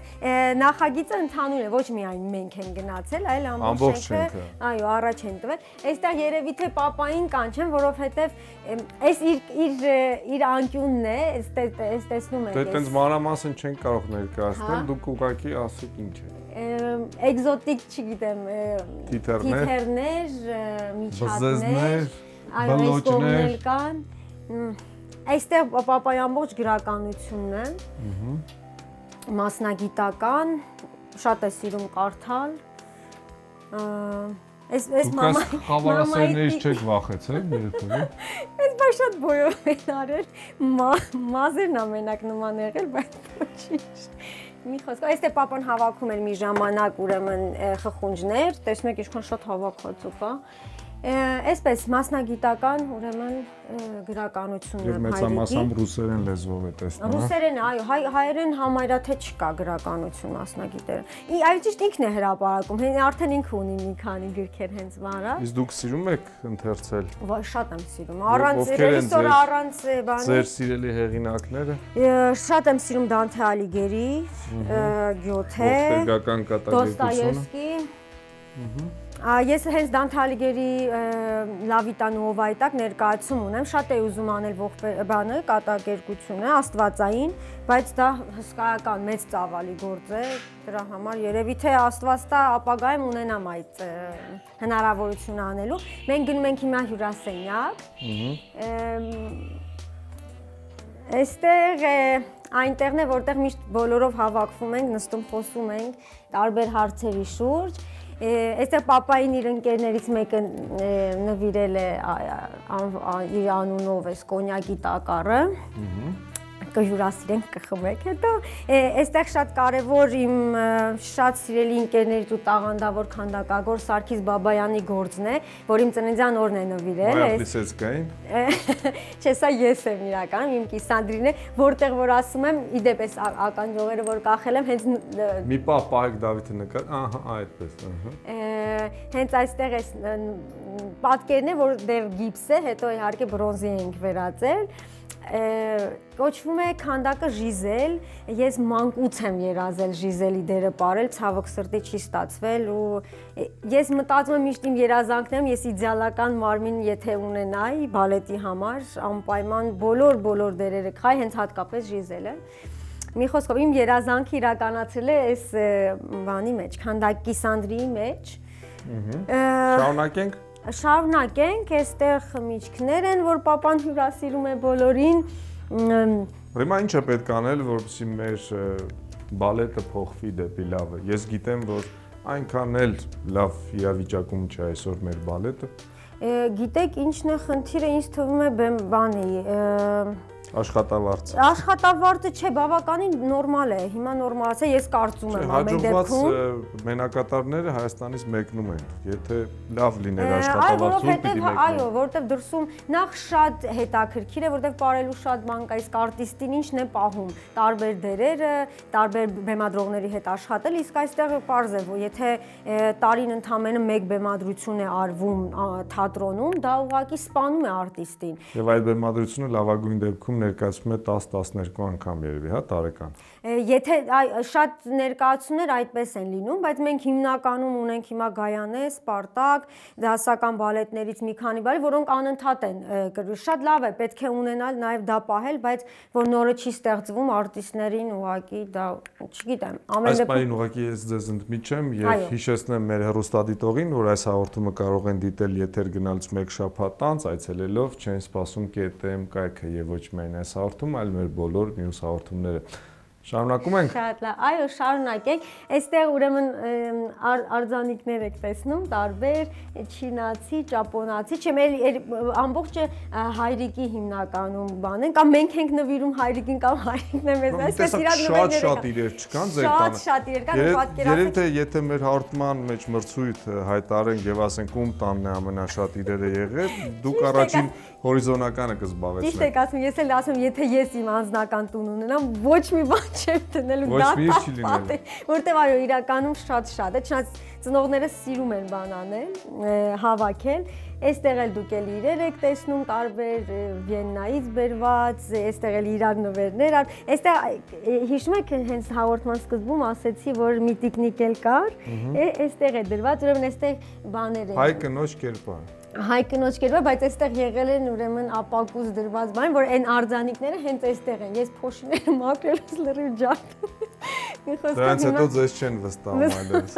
նախագիծը ընդհանուր է, ոչ միայն մենք ենք գնացել, այլ Ամբողջ շենքը։ այո, առաջ են տվել։ Այստեղ երևի թե papayin կանչեն, որովհետև այս իր իր իր անկյունն է, այս տե- այս տեսնում Դե եք։ տենց մանրամասն չենք կարող ներկայացնել, Հա։ դուք ուղակի ասեք ինչ է։ էկզոտիկ, չգիտեմ, Թիթեռներ, միջատներ, այո, այս կողմն բլոճներ։ էլ կան։ Այստեղ պապայի ամբողջ գրականությունն է։ Մասնագիտական, շատ է սիրում կարդալ։ Այս այս մամա խավարասերներից չեք վախեցել երբևէ։ Այս բա շատ բոյով են արել։ մա- Մազերն ամենակ նման եղել, բայց ոչինչ։ Մի խոսքով, այստեղ papan հավաքում էր մի ժամանակ ուրեմն խխունջներ, տեսնում եք ինչքան շատ հավաքածու կա։ Այսպես մասնագիտական ուրեմն գրականությունն Եվ է մեծամասամբ ռուսերեն լեզվով է տեսնում, հա։ Ռուսերեն, այո, հայ, հայերեն համարյա թե չկա գրականություն մասնագիտերը։ Ի այլ ճիշտ ինքն է հրապարակում, հեն արդեն ինքը ունի մի քանի գրքեր հենց վարա։ Իսկ դուք սիրում եք ընթերցել? Ვა- Շատ եմ սիրում։ Առանց ձեր- առանց բանի։ ձեր սիրելի հեղինակները, Շատ եմ սիրում Դանթե Ալիգերի, Գյոթե, Դոստոևսկի։ Ա, Ես հենց Դանթե Ալիգերի ը, Լավիտա Նովայի տակ ներկայացում ունեմ, շատ էի ուզում անել ողբեր բանը, կատակերգությունը, աստվածային, բայց դա հսկայական մեծ ծավալի գործ է, դրա համար երևի թե Աստված տա ապագայում ունենամ այդ հնարավորությունը անելու։ Մենք գնում ենք հիմա հյուրասենյակ։ Այստեղ այնտեղն է, որտեղ միշտ բոլորով հավաքվում ենք, նստում խոսում ենք տարբեր հարցերի շուրջ։ Այստեղ papayin իր ընկերներից մեկը նվիրել է իր անունով էս կոնյակի տակառը կհյուրասիրենք կխմեք հետո այստեղ շատ կարևոր իմ շատ սիրելի ընկերներից ու տաղանդավոր քանդակագոր Սարգիս Բաբայանի գործն է, որ իմ ծննդյան օրն է նվիրել։ Բայ Այս- ապլիսեցկային։ Չէ, սա ես եմ իրականում, իմ Կիսանդրին է, որտեղ որ ասում եմ, իդեպ էս ականջողերը որ կախել եմ, հենց Մի պա պահեք Դավիթը նկար։ Ահա, այդպես, ահա։ հենց այստեղ էս պատկերն է, որ դեռ գիպս է, հետո իհարկե բրոնզի ենք վերածել։ Կոչվում է քանդակը Ժիզել։ Ես մանկուց եմ երազել Ժիզելի դերը ապարել, ցավոք սրտի չի ստացվել ու ես մտածում եմ միշտ իմ երազանքներում ես իդեալական մարմին եթե ունենայի բալետի համար, անպայման բոլոր բոլոր դերերը քայ հենց հատկապես Ժիզելը։ Մի խոսքով իմ երազանքը իրականացրել է այս բանի մեջ, քանդակի Սանդրիի մեջ։ Ա, Շարունակենք։ Շարունակենք, այստեղ միջքներ են, որ papan հյուրասիրում է բոլորին։ Հիմա ինչ է պետք անել, որպեսզի մեր բալետը փոխվի դեպի լավը։ Ես գիտեմ, որ այնքան էլ լավ իրավիճակում չէ այսօր մեր բալետը։ Գիտեք, ինչն է խնդիրը, ինձ թվում է բանի, Աշխատավարձը։ Աշխատավարձը չէ, բավականին նորմալ է։ Հիմա նորմալ է, ես կարծում եմ ամեն դեպքում։ Հաջողված մենակատարները Հայաստանից մեկնում են։ Եթե լավ լիներ աշխատավարձը, պիտի մեկնեն։ Այո, որովհետև դրսում նախ շատ հետաքրքիր է, որովհետև ապարելու շատ բան կա, իսկ արտիստին ինչն է պահում։ Տարբեր դերերը, տարբեր բեմադրողների հետ աշխատել, իսկ այստեղ պարզ է, որ եթե տարին ընդամենը մեկ բեմադրություն է արվում թատրոնում, դա ուղղակի սպանում է արտիստին։ Եվ այդ բեմադրությունը լավագույն դեպքում ներկայացվում է 10-12 անգամ երևի, հա, տարեկան։ Եթե շատ ներկայացումներ այդպես են լինում, բայց մենք հիմնականում ունենք հիմա Գայանե, Սպարտակ, դասական բալետներից մի քանի բալետ, որոնք անընդհատ են։ Շատ լավ է, պետք է ունենալ նաև դա պահել, բայց որ նորը չի ստեղծվում արտիստներին ուղակի դա, չգիտեմ, ամեն դեպքում Այս բանին ուղակի ես ձեզ ընդմիջեմ եւ հիշեցնեմ մեր հերոստադիտողին, որ այս հաղորդումը կարող են դիտել եթեր գնալուց 1 շաբաթ անց այցելելով չեն սպասում KTM կայքը եւ ոչ միայն այս հաղորդումը, այլ մեր բոլոր մյուս հաղորդումները։ Շարունակում ենք։ Շատ լավ։ Այո, շարունակենք։ Այստեղ ուրեմն արձանիկներ եք տեսնում, տարբեր չինացի, ճապոնացի, չէ, մեր ամբողջը հայրիկի հիմնականում բան են, կամ մենք ենք նվիրում հայրիկին կամ հայրիկն է մեզ, այսպես իրար նվերները։ Շատ շատ իրեր չկան ձեր տանը։ Շատ շատ իրեր կան, պատկերացրեք։ Երբ թե եթե մեր հաղորդման մեջ մրցույթ հայտարենք եւ ասենք ում տանն է ամենաշատ իրերը եղել, դուք առաջին հորիզոնականը կզբաղեցնեք։ Ճիշտ եք ասում, ես էլ ասում, եթե ես իմ անձնական տուն ունենամ, ոչ մի բան չեմ դնելու դա։ Ոչ մի չի լինելու։ Որտեվ այո, իրականում շատ-շատ է, չնայած ծնողները սիրում են բան անել, հավաքել։ Այստեղ էլ դուք էլ իրեր եք տեսնում տարբեր Վիեննայից բերված, այստեղ էլ իրար նվերներ, այստեղ հիշում եք հենց հաղորդման սկզբում ասեցի, որ մի տիկնիկ էլ կար, այստեղ է դրված, ուրեմն այստեղ բաներ են։ Հայ կնոջ կերպար հայ կնոջ կերպը, բայց այստեղ եղել են ուրեմն ապակուս դրված բան, որ այն արձանիկները հենց այստեղ են։ Ես փոշիները մաքրելուց լրիվ ջարդում։ Մի խոսքով Դրանց հետո ձեզ չեն վստահում այլևս։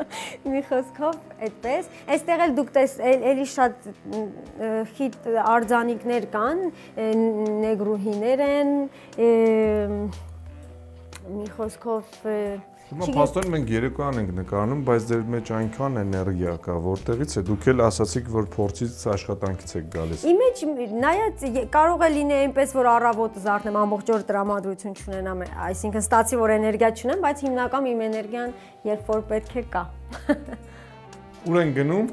Մի խոսքով այդպես։ Այստեղ էլ դուք տես էլի շատ խիտ արձանիկներ կան, նեգրուհիներ են, մի խոսքով Հիմա փաստորեն մենք երեկոյան ենք նկարանում, բայց ձեր մեջ այնքան էներգիա կա, որտեղից է։ Դուք էլ ասացիք, որ փորձից աշխատանքից եք գալիս։ Իմիջ նայած կարող է լինի այնպես, որ առավոտը զարթնեմ ամբողջ օր տրամադրություն չունենամ, այսինքն ստացի, որ էներգիա չունեմ, բայց հիմնական իմ էներգիան երբ որ պետք է կա։ Ուր են գնում։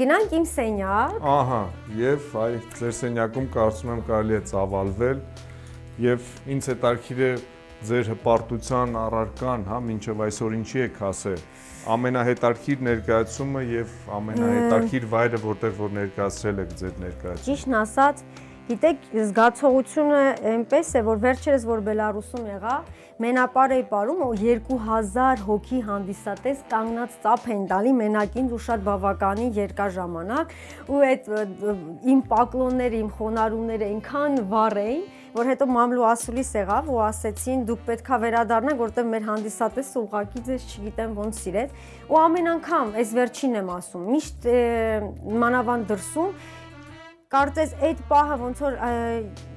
Գնանք իմ սենյակ։ Ահա, եւ այ ձեր սենյակում կարծում եմ կարելի է ծավալվել եւ ինձ հետաքրիր է ձեր հպարտության առարկան, հա, մինչև այսօր ինչի եք հասել ամենահետարքիր ներկայացումը եւ ամենահետարքիր վայրը, որտեղ որ ներկայացրել եք ձեր ներկայացումը։ Ճիշտն ասած, գիտեք, զգացողությունը այնպես է, որ վերջերս որ Բելարուսում եղա, մենապար էի ապարում ու 2000 հոգի հանդիսատես կանգնած ծափ են տալի մենակին ու շատ բավականին երկար ժամանակ ու այդ իմ պակլոնները, իմ խոնարհումները այնքան վառ էին, որ հետո մամլու ասուլիս եղավ ու ասեցին դուք պետքա վերադառնաք, որտեղ մեր հանդիսատեսը ուղակի ձեզ չգիտեմ ոնց սիրեց։ Ու ամեն անգամ, այս վերջին եմ ասում, միշտ մանավանդ դրսում կարծես այդ պահը ոնց որ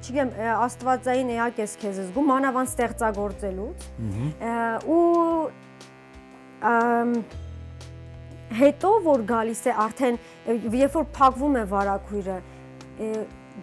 չգիտեմ աստվածային էակ ես քեզ զգում մանավանդ ստեղծագործելուց ու հետո որ գալիս է արդեն երբ որ փակվում է վարակույրը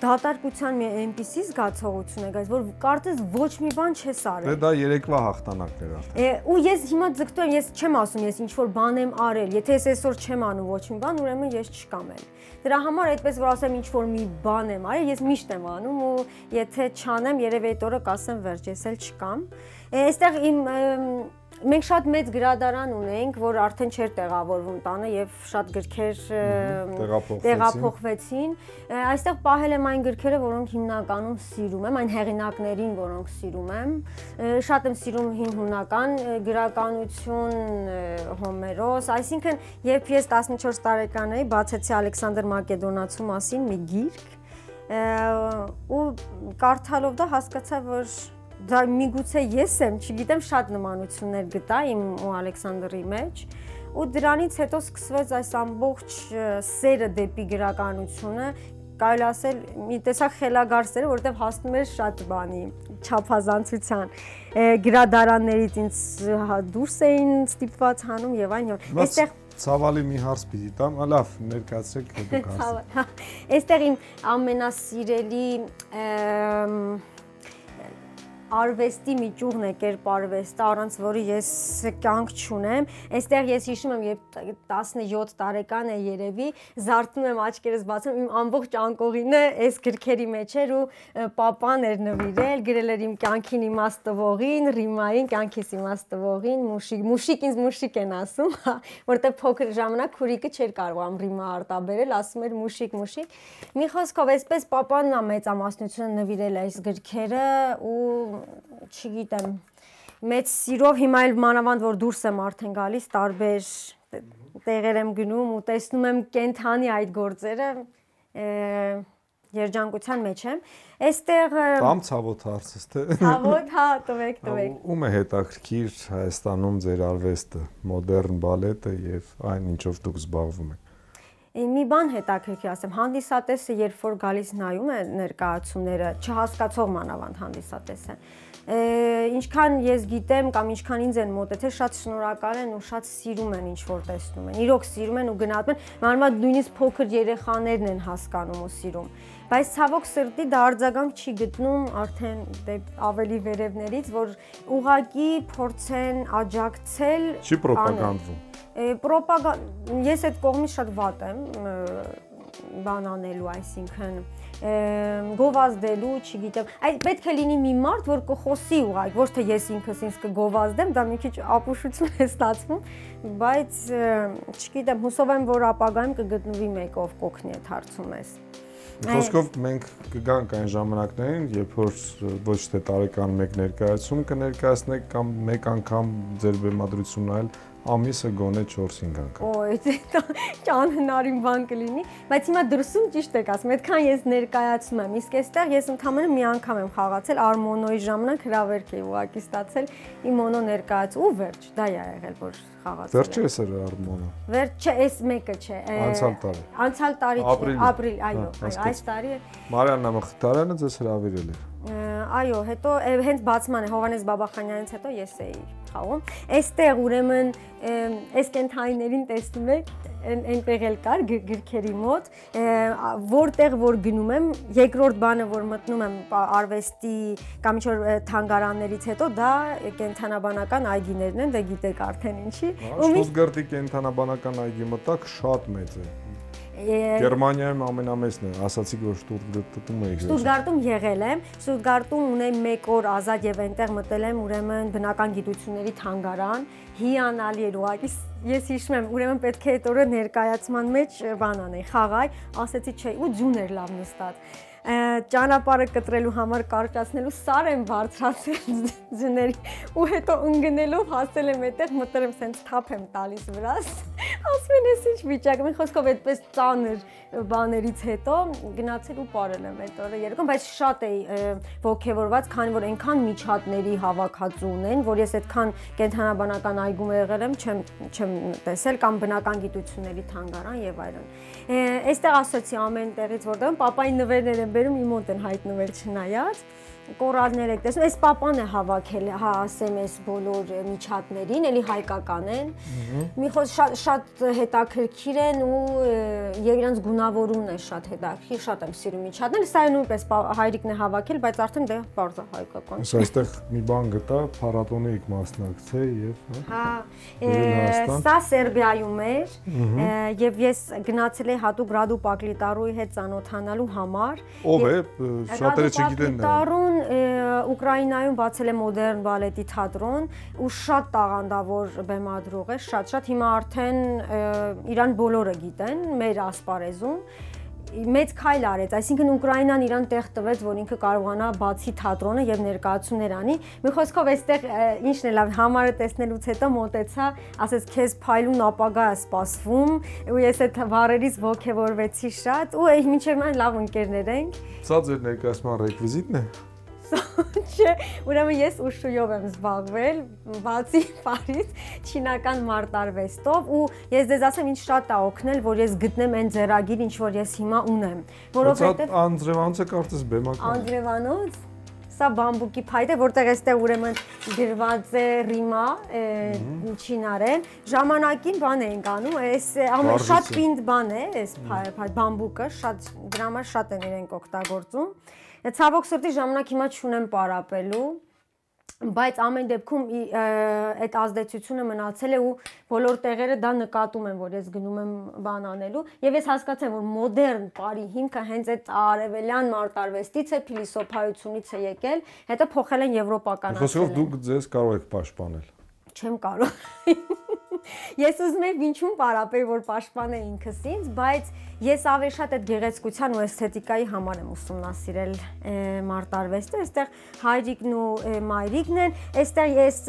դատարկության մի այնպիսի զգացողություն է գալիս, որ կարծես ոչ մի բան չես արել։ Դե դա երեկվա հաղթանակներ արդեն։ Ու ես հիմա ձգտում եմ, ես չեմ ասում, ես ինչ որ բան եմ արել։ Եթե ես այսօր չեմ անում ոչ մի բան, ուրեմն ես չկամ էլ։ Դրա համար այդպես որ ասեմ ինչ որ մի բան եմ արել, ես միշտ եմ անում ու եթե չանեմ, երևի այդ օրը կասեմ վերջ, ես էլ չկամ։ Այստեղ իմ Մենք շատ մեծ գրադարան ունենք, որ արդեն չէր տեղավորվում տանը եւ շատ գրքեր տեղափոխվեցին։ Այստեղ պահել եմ այն գրքերը, որոնք հիմնականում սիրում եմ, այն հեղինակներին, որոնք սիրում եմ։ Շատ եմ սիրում հին հունական գրականություն, Հոմերոս, այսինքն երբ ես 14 տարեկան էի, բացեցի Ալեքսանդր Մակեդոնացու մասին մի գիրք ու կարդալով դա հասկացա, որ դա միգուցե ես եմ, չգիտեմ, շատ նմանություններ գտա իմ ու Ալեքսանդրի մեջ ու դրանից հետո սկսվեց այս ամբողջ սերը դեպի գրականությունը կարելի ասել մի տեսակ խելագարսեր, որտեղ հասնում էր շատ բանի չափազանցության գրադարաններից ինձ հա, դուրս էին ստիպված հանում եւ այն այստեղ ցավալի մի հարց պիտի տամ, լավ, ներկայացրեք հետո կասեք։ Այստեղ իմ ամենասիրելի արվեստի մի ճյուղն է կերպարվեստը, առանց որի ես կյանք չունեմ։ Այստեղ ես հիշում եմ, երբ 17 տարեկան է երևի, զարթնում եմ աչքերս բացում, իմ ամբողջ անկողինը այս գրքերի մեջ էր ու papan էր նվիրել, գրել էր իմ կյանքին իմաստվողին, ռիմային կյանքիս իմաստվողին, մուշիկ, մուշիկ ինձ մուշիկ են ասում, հա, որտեղ փոքր ժամանակ քուրիկը չէր կարողam ռիմա արտաբերել, ասում էր մուշիկ, մուշիկ։ Մի խոսքով, այսպես papanն է մեծամասնությունը նվիրել այս գրքերը ու չգիտեմ, մեծ սիրով հիմա էլ մանավանդ որ դուրս եմ արդեն գալիս, տարբեր տեղեր եմ գնում ու տեսնում եմ կենթանի այդ գործերը, երջանկության մեջ եմ։ Այստեղ Կամ ցավոտ հարցս թե։ Ցավոտ, հա, տվեք, տվեք։ Ում է հետաքրքիր Հայաստանում ձեր արվեստը, մոդեռն բալետը եւ այն ինչով դուք զբաղվում եք մի բան հետաքրքիր ասեմ, հանդիսատեսը երբ որ գալիս նայում է ներկայացումները, չհասկացող մանավանդ հանդիսատեսը, ինչքան ես գիտեմ կամ ինչքան ինձ են մոտեցել, շատ շնորհակալ են ու շատ սիրում են ինչ որ տեսնում են։ Իրոք սիրում են ու գնահատում են, մանավանդ նույնիսկ փոքր երեխաներն են հասկանում ու սիրում։ Բայց ցավոք սրտի դա արձագանք չի գտնում արդեն դե ավելի վերևներից, որ ուղակի փորձեն աջակցել։ Չի ռոպագանդվում Պրոպագանդ ես այդ կողմից շատ վատ եմ բան անելու, այսինքն գովազդելու, չգիտեմ։ Այդ պետք է լինի մի մարդ, որ կխոսի ուղղակի, ոչ թե ես ինքս ինձ կգովազդեմ, դա մի քիչ ապուշություն է ստացվում, բայց չգիտեմ, հուսով եմ, որ ապագայում կգտնվի մեկ ով կօգնի այդ հարցում ես։ Խոսքով մենք կգանք այն ժամանակներին, երբ որ ոչ թե տարեկան մեկ ներկայացում կներկայացնեք կամ մեկ անգամ ձեր բեմադրությունն այլ ամիսը գոնե 4-5 անգամ։ Ոյ, դա ճանհնարին բան կլինի, բայց հիմա դրսում ճիշտ եք ասում, այդքան ես ներկայացում եմ, իսկ այստեղ ես ընդհանրապես մի անգամ եմ խաղացել Արմոնոյի ժամանակ հրավերք էի ուղակի ստացել իմ մոնո ներկայաց ու վերջ, դա է եղել, որ խաղացել։ Վերջը էս էր Արմոնը։ Վերջ չէ, այս մեկը չէ։ Անցյալ տարի։ Անցյալ տարի չէ, ապրիլ, այո, այո, այս տարի։ Մարիաննա Մխիթարյանը ձեզ հրավիրել էր։ Այո, հետո հենց բացմանը Հովանես Բաբախանյանից հետո ես էի խաղում։ Այստեղ ուրեմն այս կենթայիներին տեսնում եք այնտեղ էլ կար գրքերի մոտ, որտեղ որ գնում եմ, երկրորդ բանը որ մտնում եմ արվեստի կամ ինչ-որ թանգարաններից հետո դա կենթանաբանական այգիներն են, դե գիտեք արդեն ինչի։ Ու Շտուտգարտի կենթանաբանական այգի մտակ շատ մեծ է։ Գերմանիայում ամենամեծն է, ասացիք որ Շտուտգարտում եք։ Շտուտգարտում եղել եմ, Շտուտգարտում ունեմ 1 օր ազատ եւ այնտեղ մտել եմ ուրեմն բնական գիտությունների թանգարան, հիանալի էր ուղղակի ես հիշում եմ, ուրեմն պետք է այդ օրը ներկայացման մեջ բան անեի, խաղայ, ասեցի չէ, ու ձուն էր լավ նստած ճանապարհը կտրելու համար կարճացնելու սար եմ բարձրացել ձների ու հետո ընկնելով հասել եմ այդտեղ մտել եմ սենց թափ եմ տալիս վրաս ասում են ես ինչ վիճակ եմ խոսքով այդպես ծանր բաներից հետո գնացել ու ապարել եմ այդ օրը երկում բայց շատ էի ողքեվորված քանի որ այնքան միջատների հավաքածու ունեն որ ես այդքան կենթանաբանական այգում եղել եմ չեմ չեմ տեսել կամ բնական գիտությունների թանգարան եւ այլն այստեղ ասոցի ամեն տեղից որտեղ papayin նվերներ եմ բերում իմ մոտ են հայտնվել չնայած կորալներ եք տեսնում, այս papan է հավաքել, հա, ասեմ, այս բոլոր միջատներին, էլի հայկական են։ Մի խոս շատ շատ հետաքրքիր են ու եւ իրանց գունավորումն է շատ հետաքրքիր, շատ եմ սիրում միջատները, սա նույնպես հայրիկն է հավաքել, բայց արդեն դե բարձր հայկական։ Իս այստեղ մի բան գտա, փառատոնի եք մասնակցել եւ հա։ Հա, սա Սերբիայում էր եւ ես գնացել եի հատուկ Ռադու Պակլիտարուի հետ ծանոթանալու համար։ Ով է, շատերը չգիտեն նա։ Պակլիտարուն Ուկրաինայում բացել է մոդեռն բալետի թատրոն ու շատ տաղանդավոր բեմադրող է, շատ-շատ հիմա արդեն իրան բոլորը գիտեն մեր ասպարեզում մեծ քայլ արեց, այսինքն Ուկրաինան իրան տեղ տվեց, որ ինքը կարողանա բացի թատրոնը եւ ներկայացումներ անի։ Մի խոսքով այստեղ ինչն է լավ համարը տեսնելուց հետո մոտեցա, ասես քեզ փայլուն ապագա է սպասվում, ու ես այդ վառերից ողքեվորվեցի շատ ու մինչև մենք լավ ընկերներ ենք։ Սա ձեր ներկայացման ռեկվիզիտն է։ Չէ, ուրեմն ես ուշույով եմ զբաղվել, բացի բարից չինական մարտարվեստով ու ես դες ասեմ ինձ շատ է օգնել, որ ես գտնեմ այն ձեռագիր, ինչ որ ես հիմա ունեմ, որովհետև Անդրևանոցը կարծես բեմական։ Անդրևանոց Սա բամբուկի փայտ է, որտեղ այստեղ ուրեմն գրված է ռիմա, չինարեն։ Ժամանակին բան էինք անում, այս ամեն շատ պինդ բան է, այս բամբուկը, շատ դրա համար շատ են իրենք օգտագործում։ Ցավոք սրտի ժամանակ հիմա չունեմ պարապելու, բայց ամեն դեպքում այդ ազդեցությունը մնացել է ու բոլոր տեղերը դա նկատում են, որ ես գնում եմ բան անելու եւ ես հասկացեմ, որ մոդեռն բարի հիմքը հենց այդ արևելյան մարտարվեստից է, փիլիսոփայությունից է եկել, հետո փոխել են եվրոպականացել։ Խոսքով դուք ձեզ կարող եք պաշտպանել։ Չեմ կարող։ Ես ուզում եմ ինչու պարապել, որ պաշտպանե ինքս ինձ, բայց Ես ավելի շատ այդ գեղեցկության ու էսթետիկայի համար եմ ուսումնասիրել մարտարվեստը, այստեղ հայրիկն ու մայրիկն են, այստեղ ես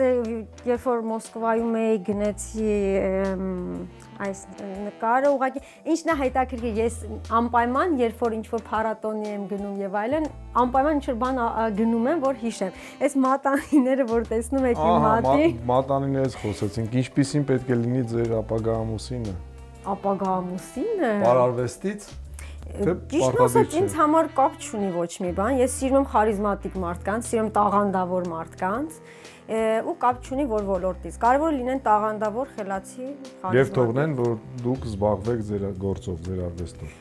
երբ որ Մոսկվայում էի գնացի այս նկարը ուղղակի ինչն է հետաքրքիր ես անպայման երբ որ ինչ որ փառատոնի եմ գնում եւ այլն անպայման ինչ որ բան գնում եմ որ հիշեմ այս մատանիները որ տեսնում եք իմ մատի մատանիներից խոսեցինք ինչպիսին պետք է լինի ձեր ապագա ամուսինը ապագա ամուսինը Պարարվեստից Ճիշտ ասած ինձ համար կապ չունի ոչ մի բան։ Ես սիրում եմ խարիզմատիկ մարդկանց, սիրում տաղանդավոր մարդկանց ու կապ չունի որ ոլորտից։ Կարևոր լինեն տաղանդավոր, խելացի, խարիզմատիկ։ Եվ թողնեն, որ դուք զբաղվեք ձեր գործով, ձեր արվեստով։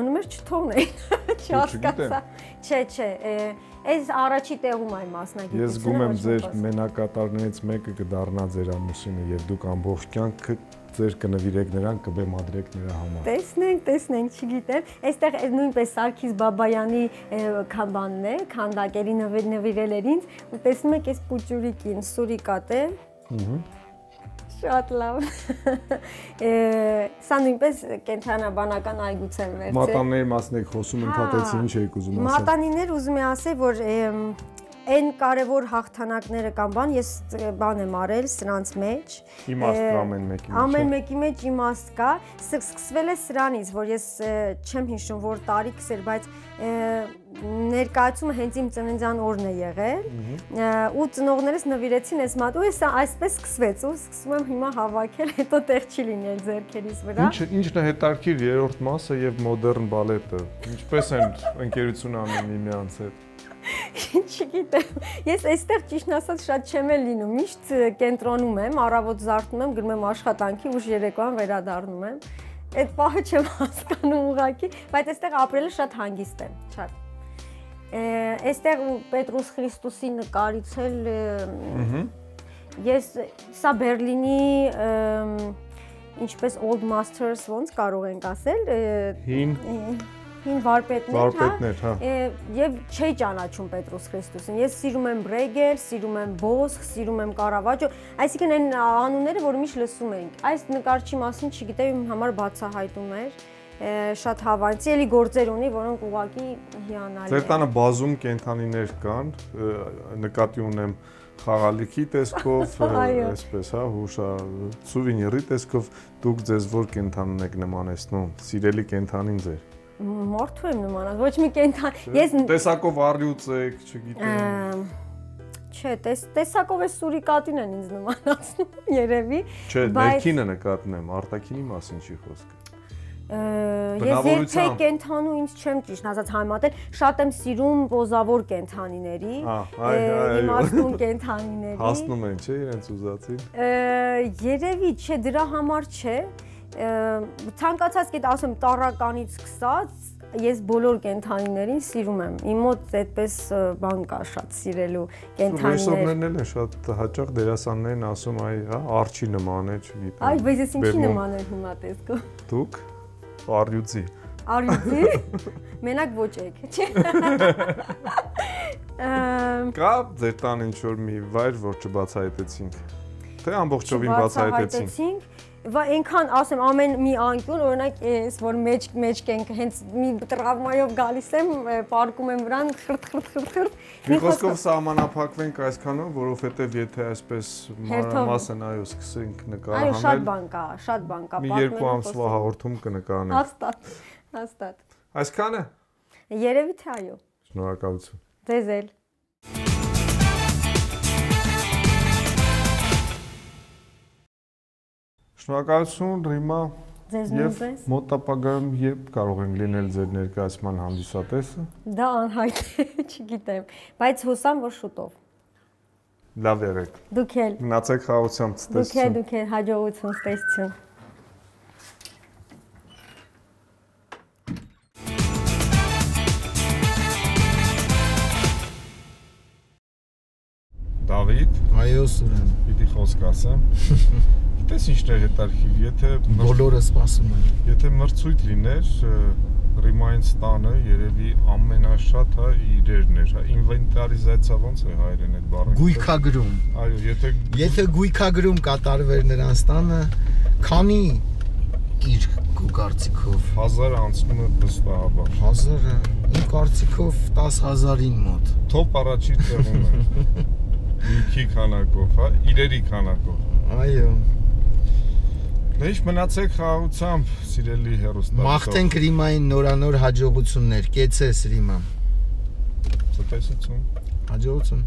Մնում էր չթողնեին։ Չհասկացա։ Չէ, չէ, այս առաջի տեղում այն մասնագիտությունը։ Ես զգում եմ ձեր մենակատարներից մեկը կդառնա ձեր ամուսինը եւ դուք ամբողջ կյանքը ձեր կնվիրեք նրան, կբեմադրեք նրա համար։ Տեսնենք, տեսնենք, չգիտեմ։ Այստեղ նույնպես Սարգիս Բաբայանի քամբանն է, քանդակերի նվիրել էր ինձ, ու տեսնում եք այս պուճուրիկին, սուրիկատ է։ Ահա Շատ լավ։ Սա նույնպես կենթանաբանական այգուց եմ վերցել։ Մատանների մասն եք խոսում, ընդհատեցի ինչ եք ուզում ասել։ Մատանիներ ուզում եմ ասել, որ այն կարևոր հաղթանակները կամ բան ես բան եմ արել սրանց մեջ իմաստ կա ամեն մեկի մեջ ամեն մեկի մեջ իմաստ կա սկսվել է սրանից որ ես չեմ հիշում որ տարիքս էր բայց ներկայացումը հենց իմ ծննդյան օրն է եղել ու ծնողներս նվիրեցին այս մատ ու ես այսպես սկսվեց ու սկսում եմ հիմա հավաքել հետո տեղ չի լինել ձերքերիս վրա Ինչ ինչն է հետարքիր երրորդ մասը եւ մոդեռն բալետը ինչպես են ընկերություն անում միմյանց հետ Չգիտեմ։ Ես այստեղ ճիշտ ասած շատ չեմ էլ լինում։ Միշտ կենտրոնում եմ, առավոտ զարթնում եմ, գնում եմ աշխատանքի, ուշ երեկոյան վերադառնում եմ։ Այդ պահը չեմ հասկանում ուղակի, բայց այստեղ ապրելը շատ հանգիստ է, շատ։ Այստեղ Պետրոս Քրիստոսի նկարից էլ ես սա Բերլինի ինչպես old masters ոնց կարող ենք ասել հին հին վարպետներ, հա։ Եվ չէի ճանաչում Պետրոս Քրիստոսին։ Ես սիրում եմ Բրեգեր, սիրում եմ Բոսխ, սիրում եմ Կարավաջո, այսինքն այն անունները, որ միշտ լսում էինք։ Այս նկարչի մասին չգիտեի, իմ համար բացահայտում էր շատ հավանցի էլի գործեր ունի, որոնք ուղակի հիանալի են։ Ձեր տանը բազում կենթանիներ կան, նկատի ունեմ խաղալիքի տեսքով, այսպես, հա, հուշա, սուվենիրի տեսքով դուք ձեզ որ կենթանին եք նմանեցնում, սիրելի կենթանին ձեր մարդու եմ նմանած, ոչ մի կենթան։ Ես տեսակով առյուծ եք, չգիտեմ։ Չէ, տես տեսակով է սուրիկատին են ինձ նմանացնում, երևի։ Չէ, ներքինը նկատնեմ, արտակինի մասին չի խոսքը։ Ես երբեք կենթանու ինձ չեմ ճիշտ ասած համատել, շատ եմ սիրում պոզավոր կենթանիների, իմաստուն կենթանիների։ Հասնում են, չէ, իրենց ուզածին։ Երևի չէ, դրա համար չէ, ցանկացած կետ ասեմ տառականից սկսած ես բոլոր կենթանիներին սիրում եմ։ Իմ մոտ այդպես բան կա շատ սիրելու կենթանիներ։ Ռեժիսորներն էլ են շատ հաճախ դերասաններն ասում, այ, հա, արչի նման է, չգիտեմ։ Այ, բայց ես ինչի նման եմ հիմա տեսքով։ Դուք? Արյուծի։ Արյուծի։ Մենակ ոչ եք, չէ։ Կա ձեր տան ինչ որ մի վայր, որ չբացահայտեցինք։ Թե ամբողջովին բացահայտեցինք Վա այնքան ասեմ ամեն մի անկյուն օրինակ ես որ մեջ մեջ կենք հենց մի տրավմայով գալիս եմ պարկում եմ վրան խրտ խրտ խրտ խրտ մի խոսքով սահմանափակվենք այսքանով որովհետև եթե այսպես մանրամասն այո սկսենք նկարահանել այո շատ բան կա շատ բան կա մի երկու ամսվա հաղորդում կնկարանենք հաստատ հաստատ այսքանը երևի թե այո շնորհակալություն ձեզ էլ Շնորհակալություն Ռիմա Ձեզ եւ նույնպես։ մոտ ապագայում երբ կարող ենք լինել ձեր ներկայացման հանդիսատեսը։ Դա անհայտ է, չգիտեմ, բայց հուսամ, որ շուտով։ Լավ եղեք։ Դուք էլ, Մնացեք խաղությամբ դուք էլ, ցտեսություն։ դուք էլ հաջողություն, ստեսություն։ Դավիթ, Այո, Սուրեն։ պիտի խոսք ասեմ։ Գիտես ինչն է հետարքիր, եթե Բոլորը սպասում են։ եթե մրցույթ լիներ ստանը երևի ամենաշատ հա իրերն էր, հա ինվենտարիզացիա ոնց է հայերեն այդ բառը։ Գույքագրում։ Այո, եթե Եթե գույքագրում կատարվեր նրան ստանը, քանի իր քո կարծիքով 1000 անցնում է վստահաբար։ 1000-ը իմ կարծիքով 10000-ին մոտ։ Թոփ առաջին տեղում է։ Ինքի քանակով, հա, իրերի քանակով։ Այո։ Դե ինչ մնացեք խաղաղությամբ, սիրելի հերոստատող։ Մաղթենք Ռիմային նորանոր հաջողություններ։ Կեցես Ռիմա։ Ցտեսություն։ Հաջողություն։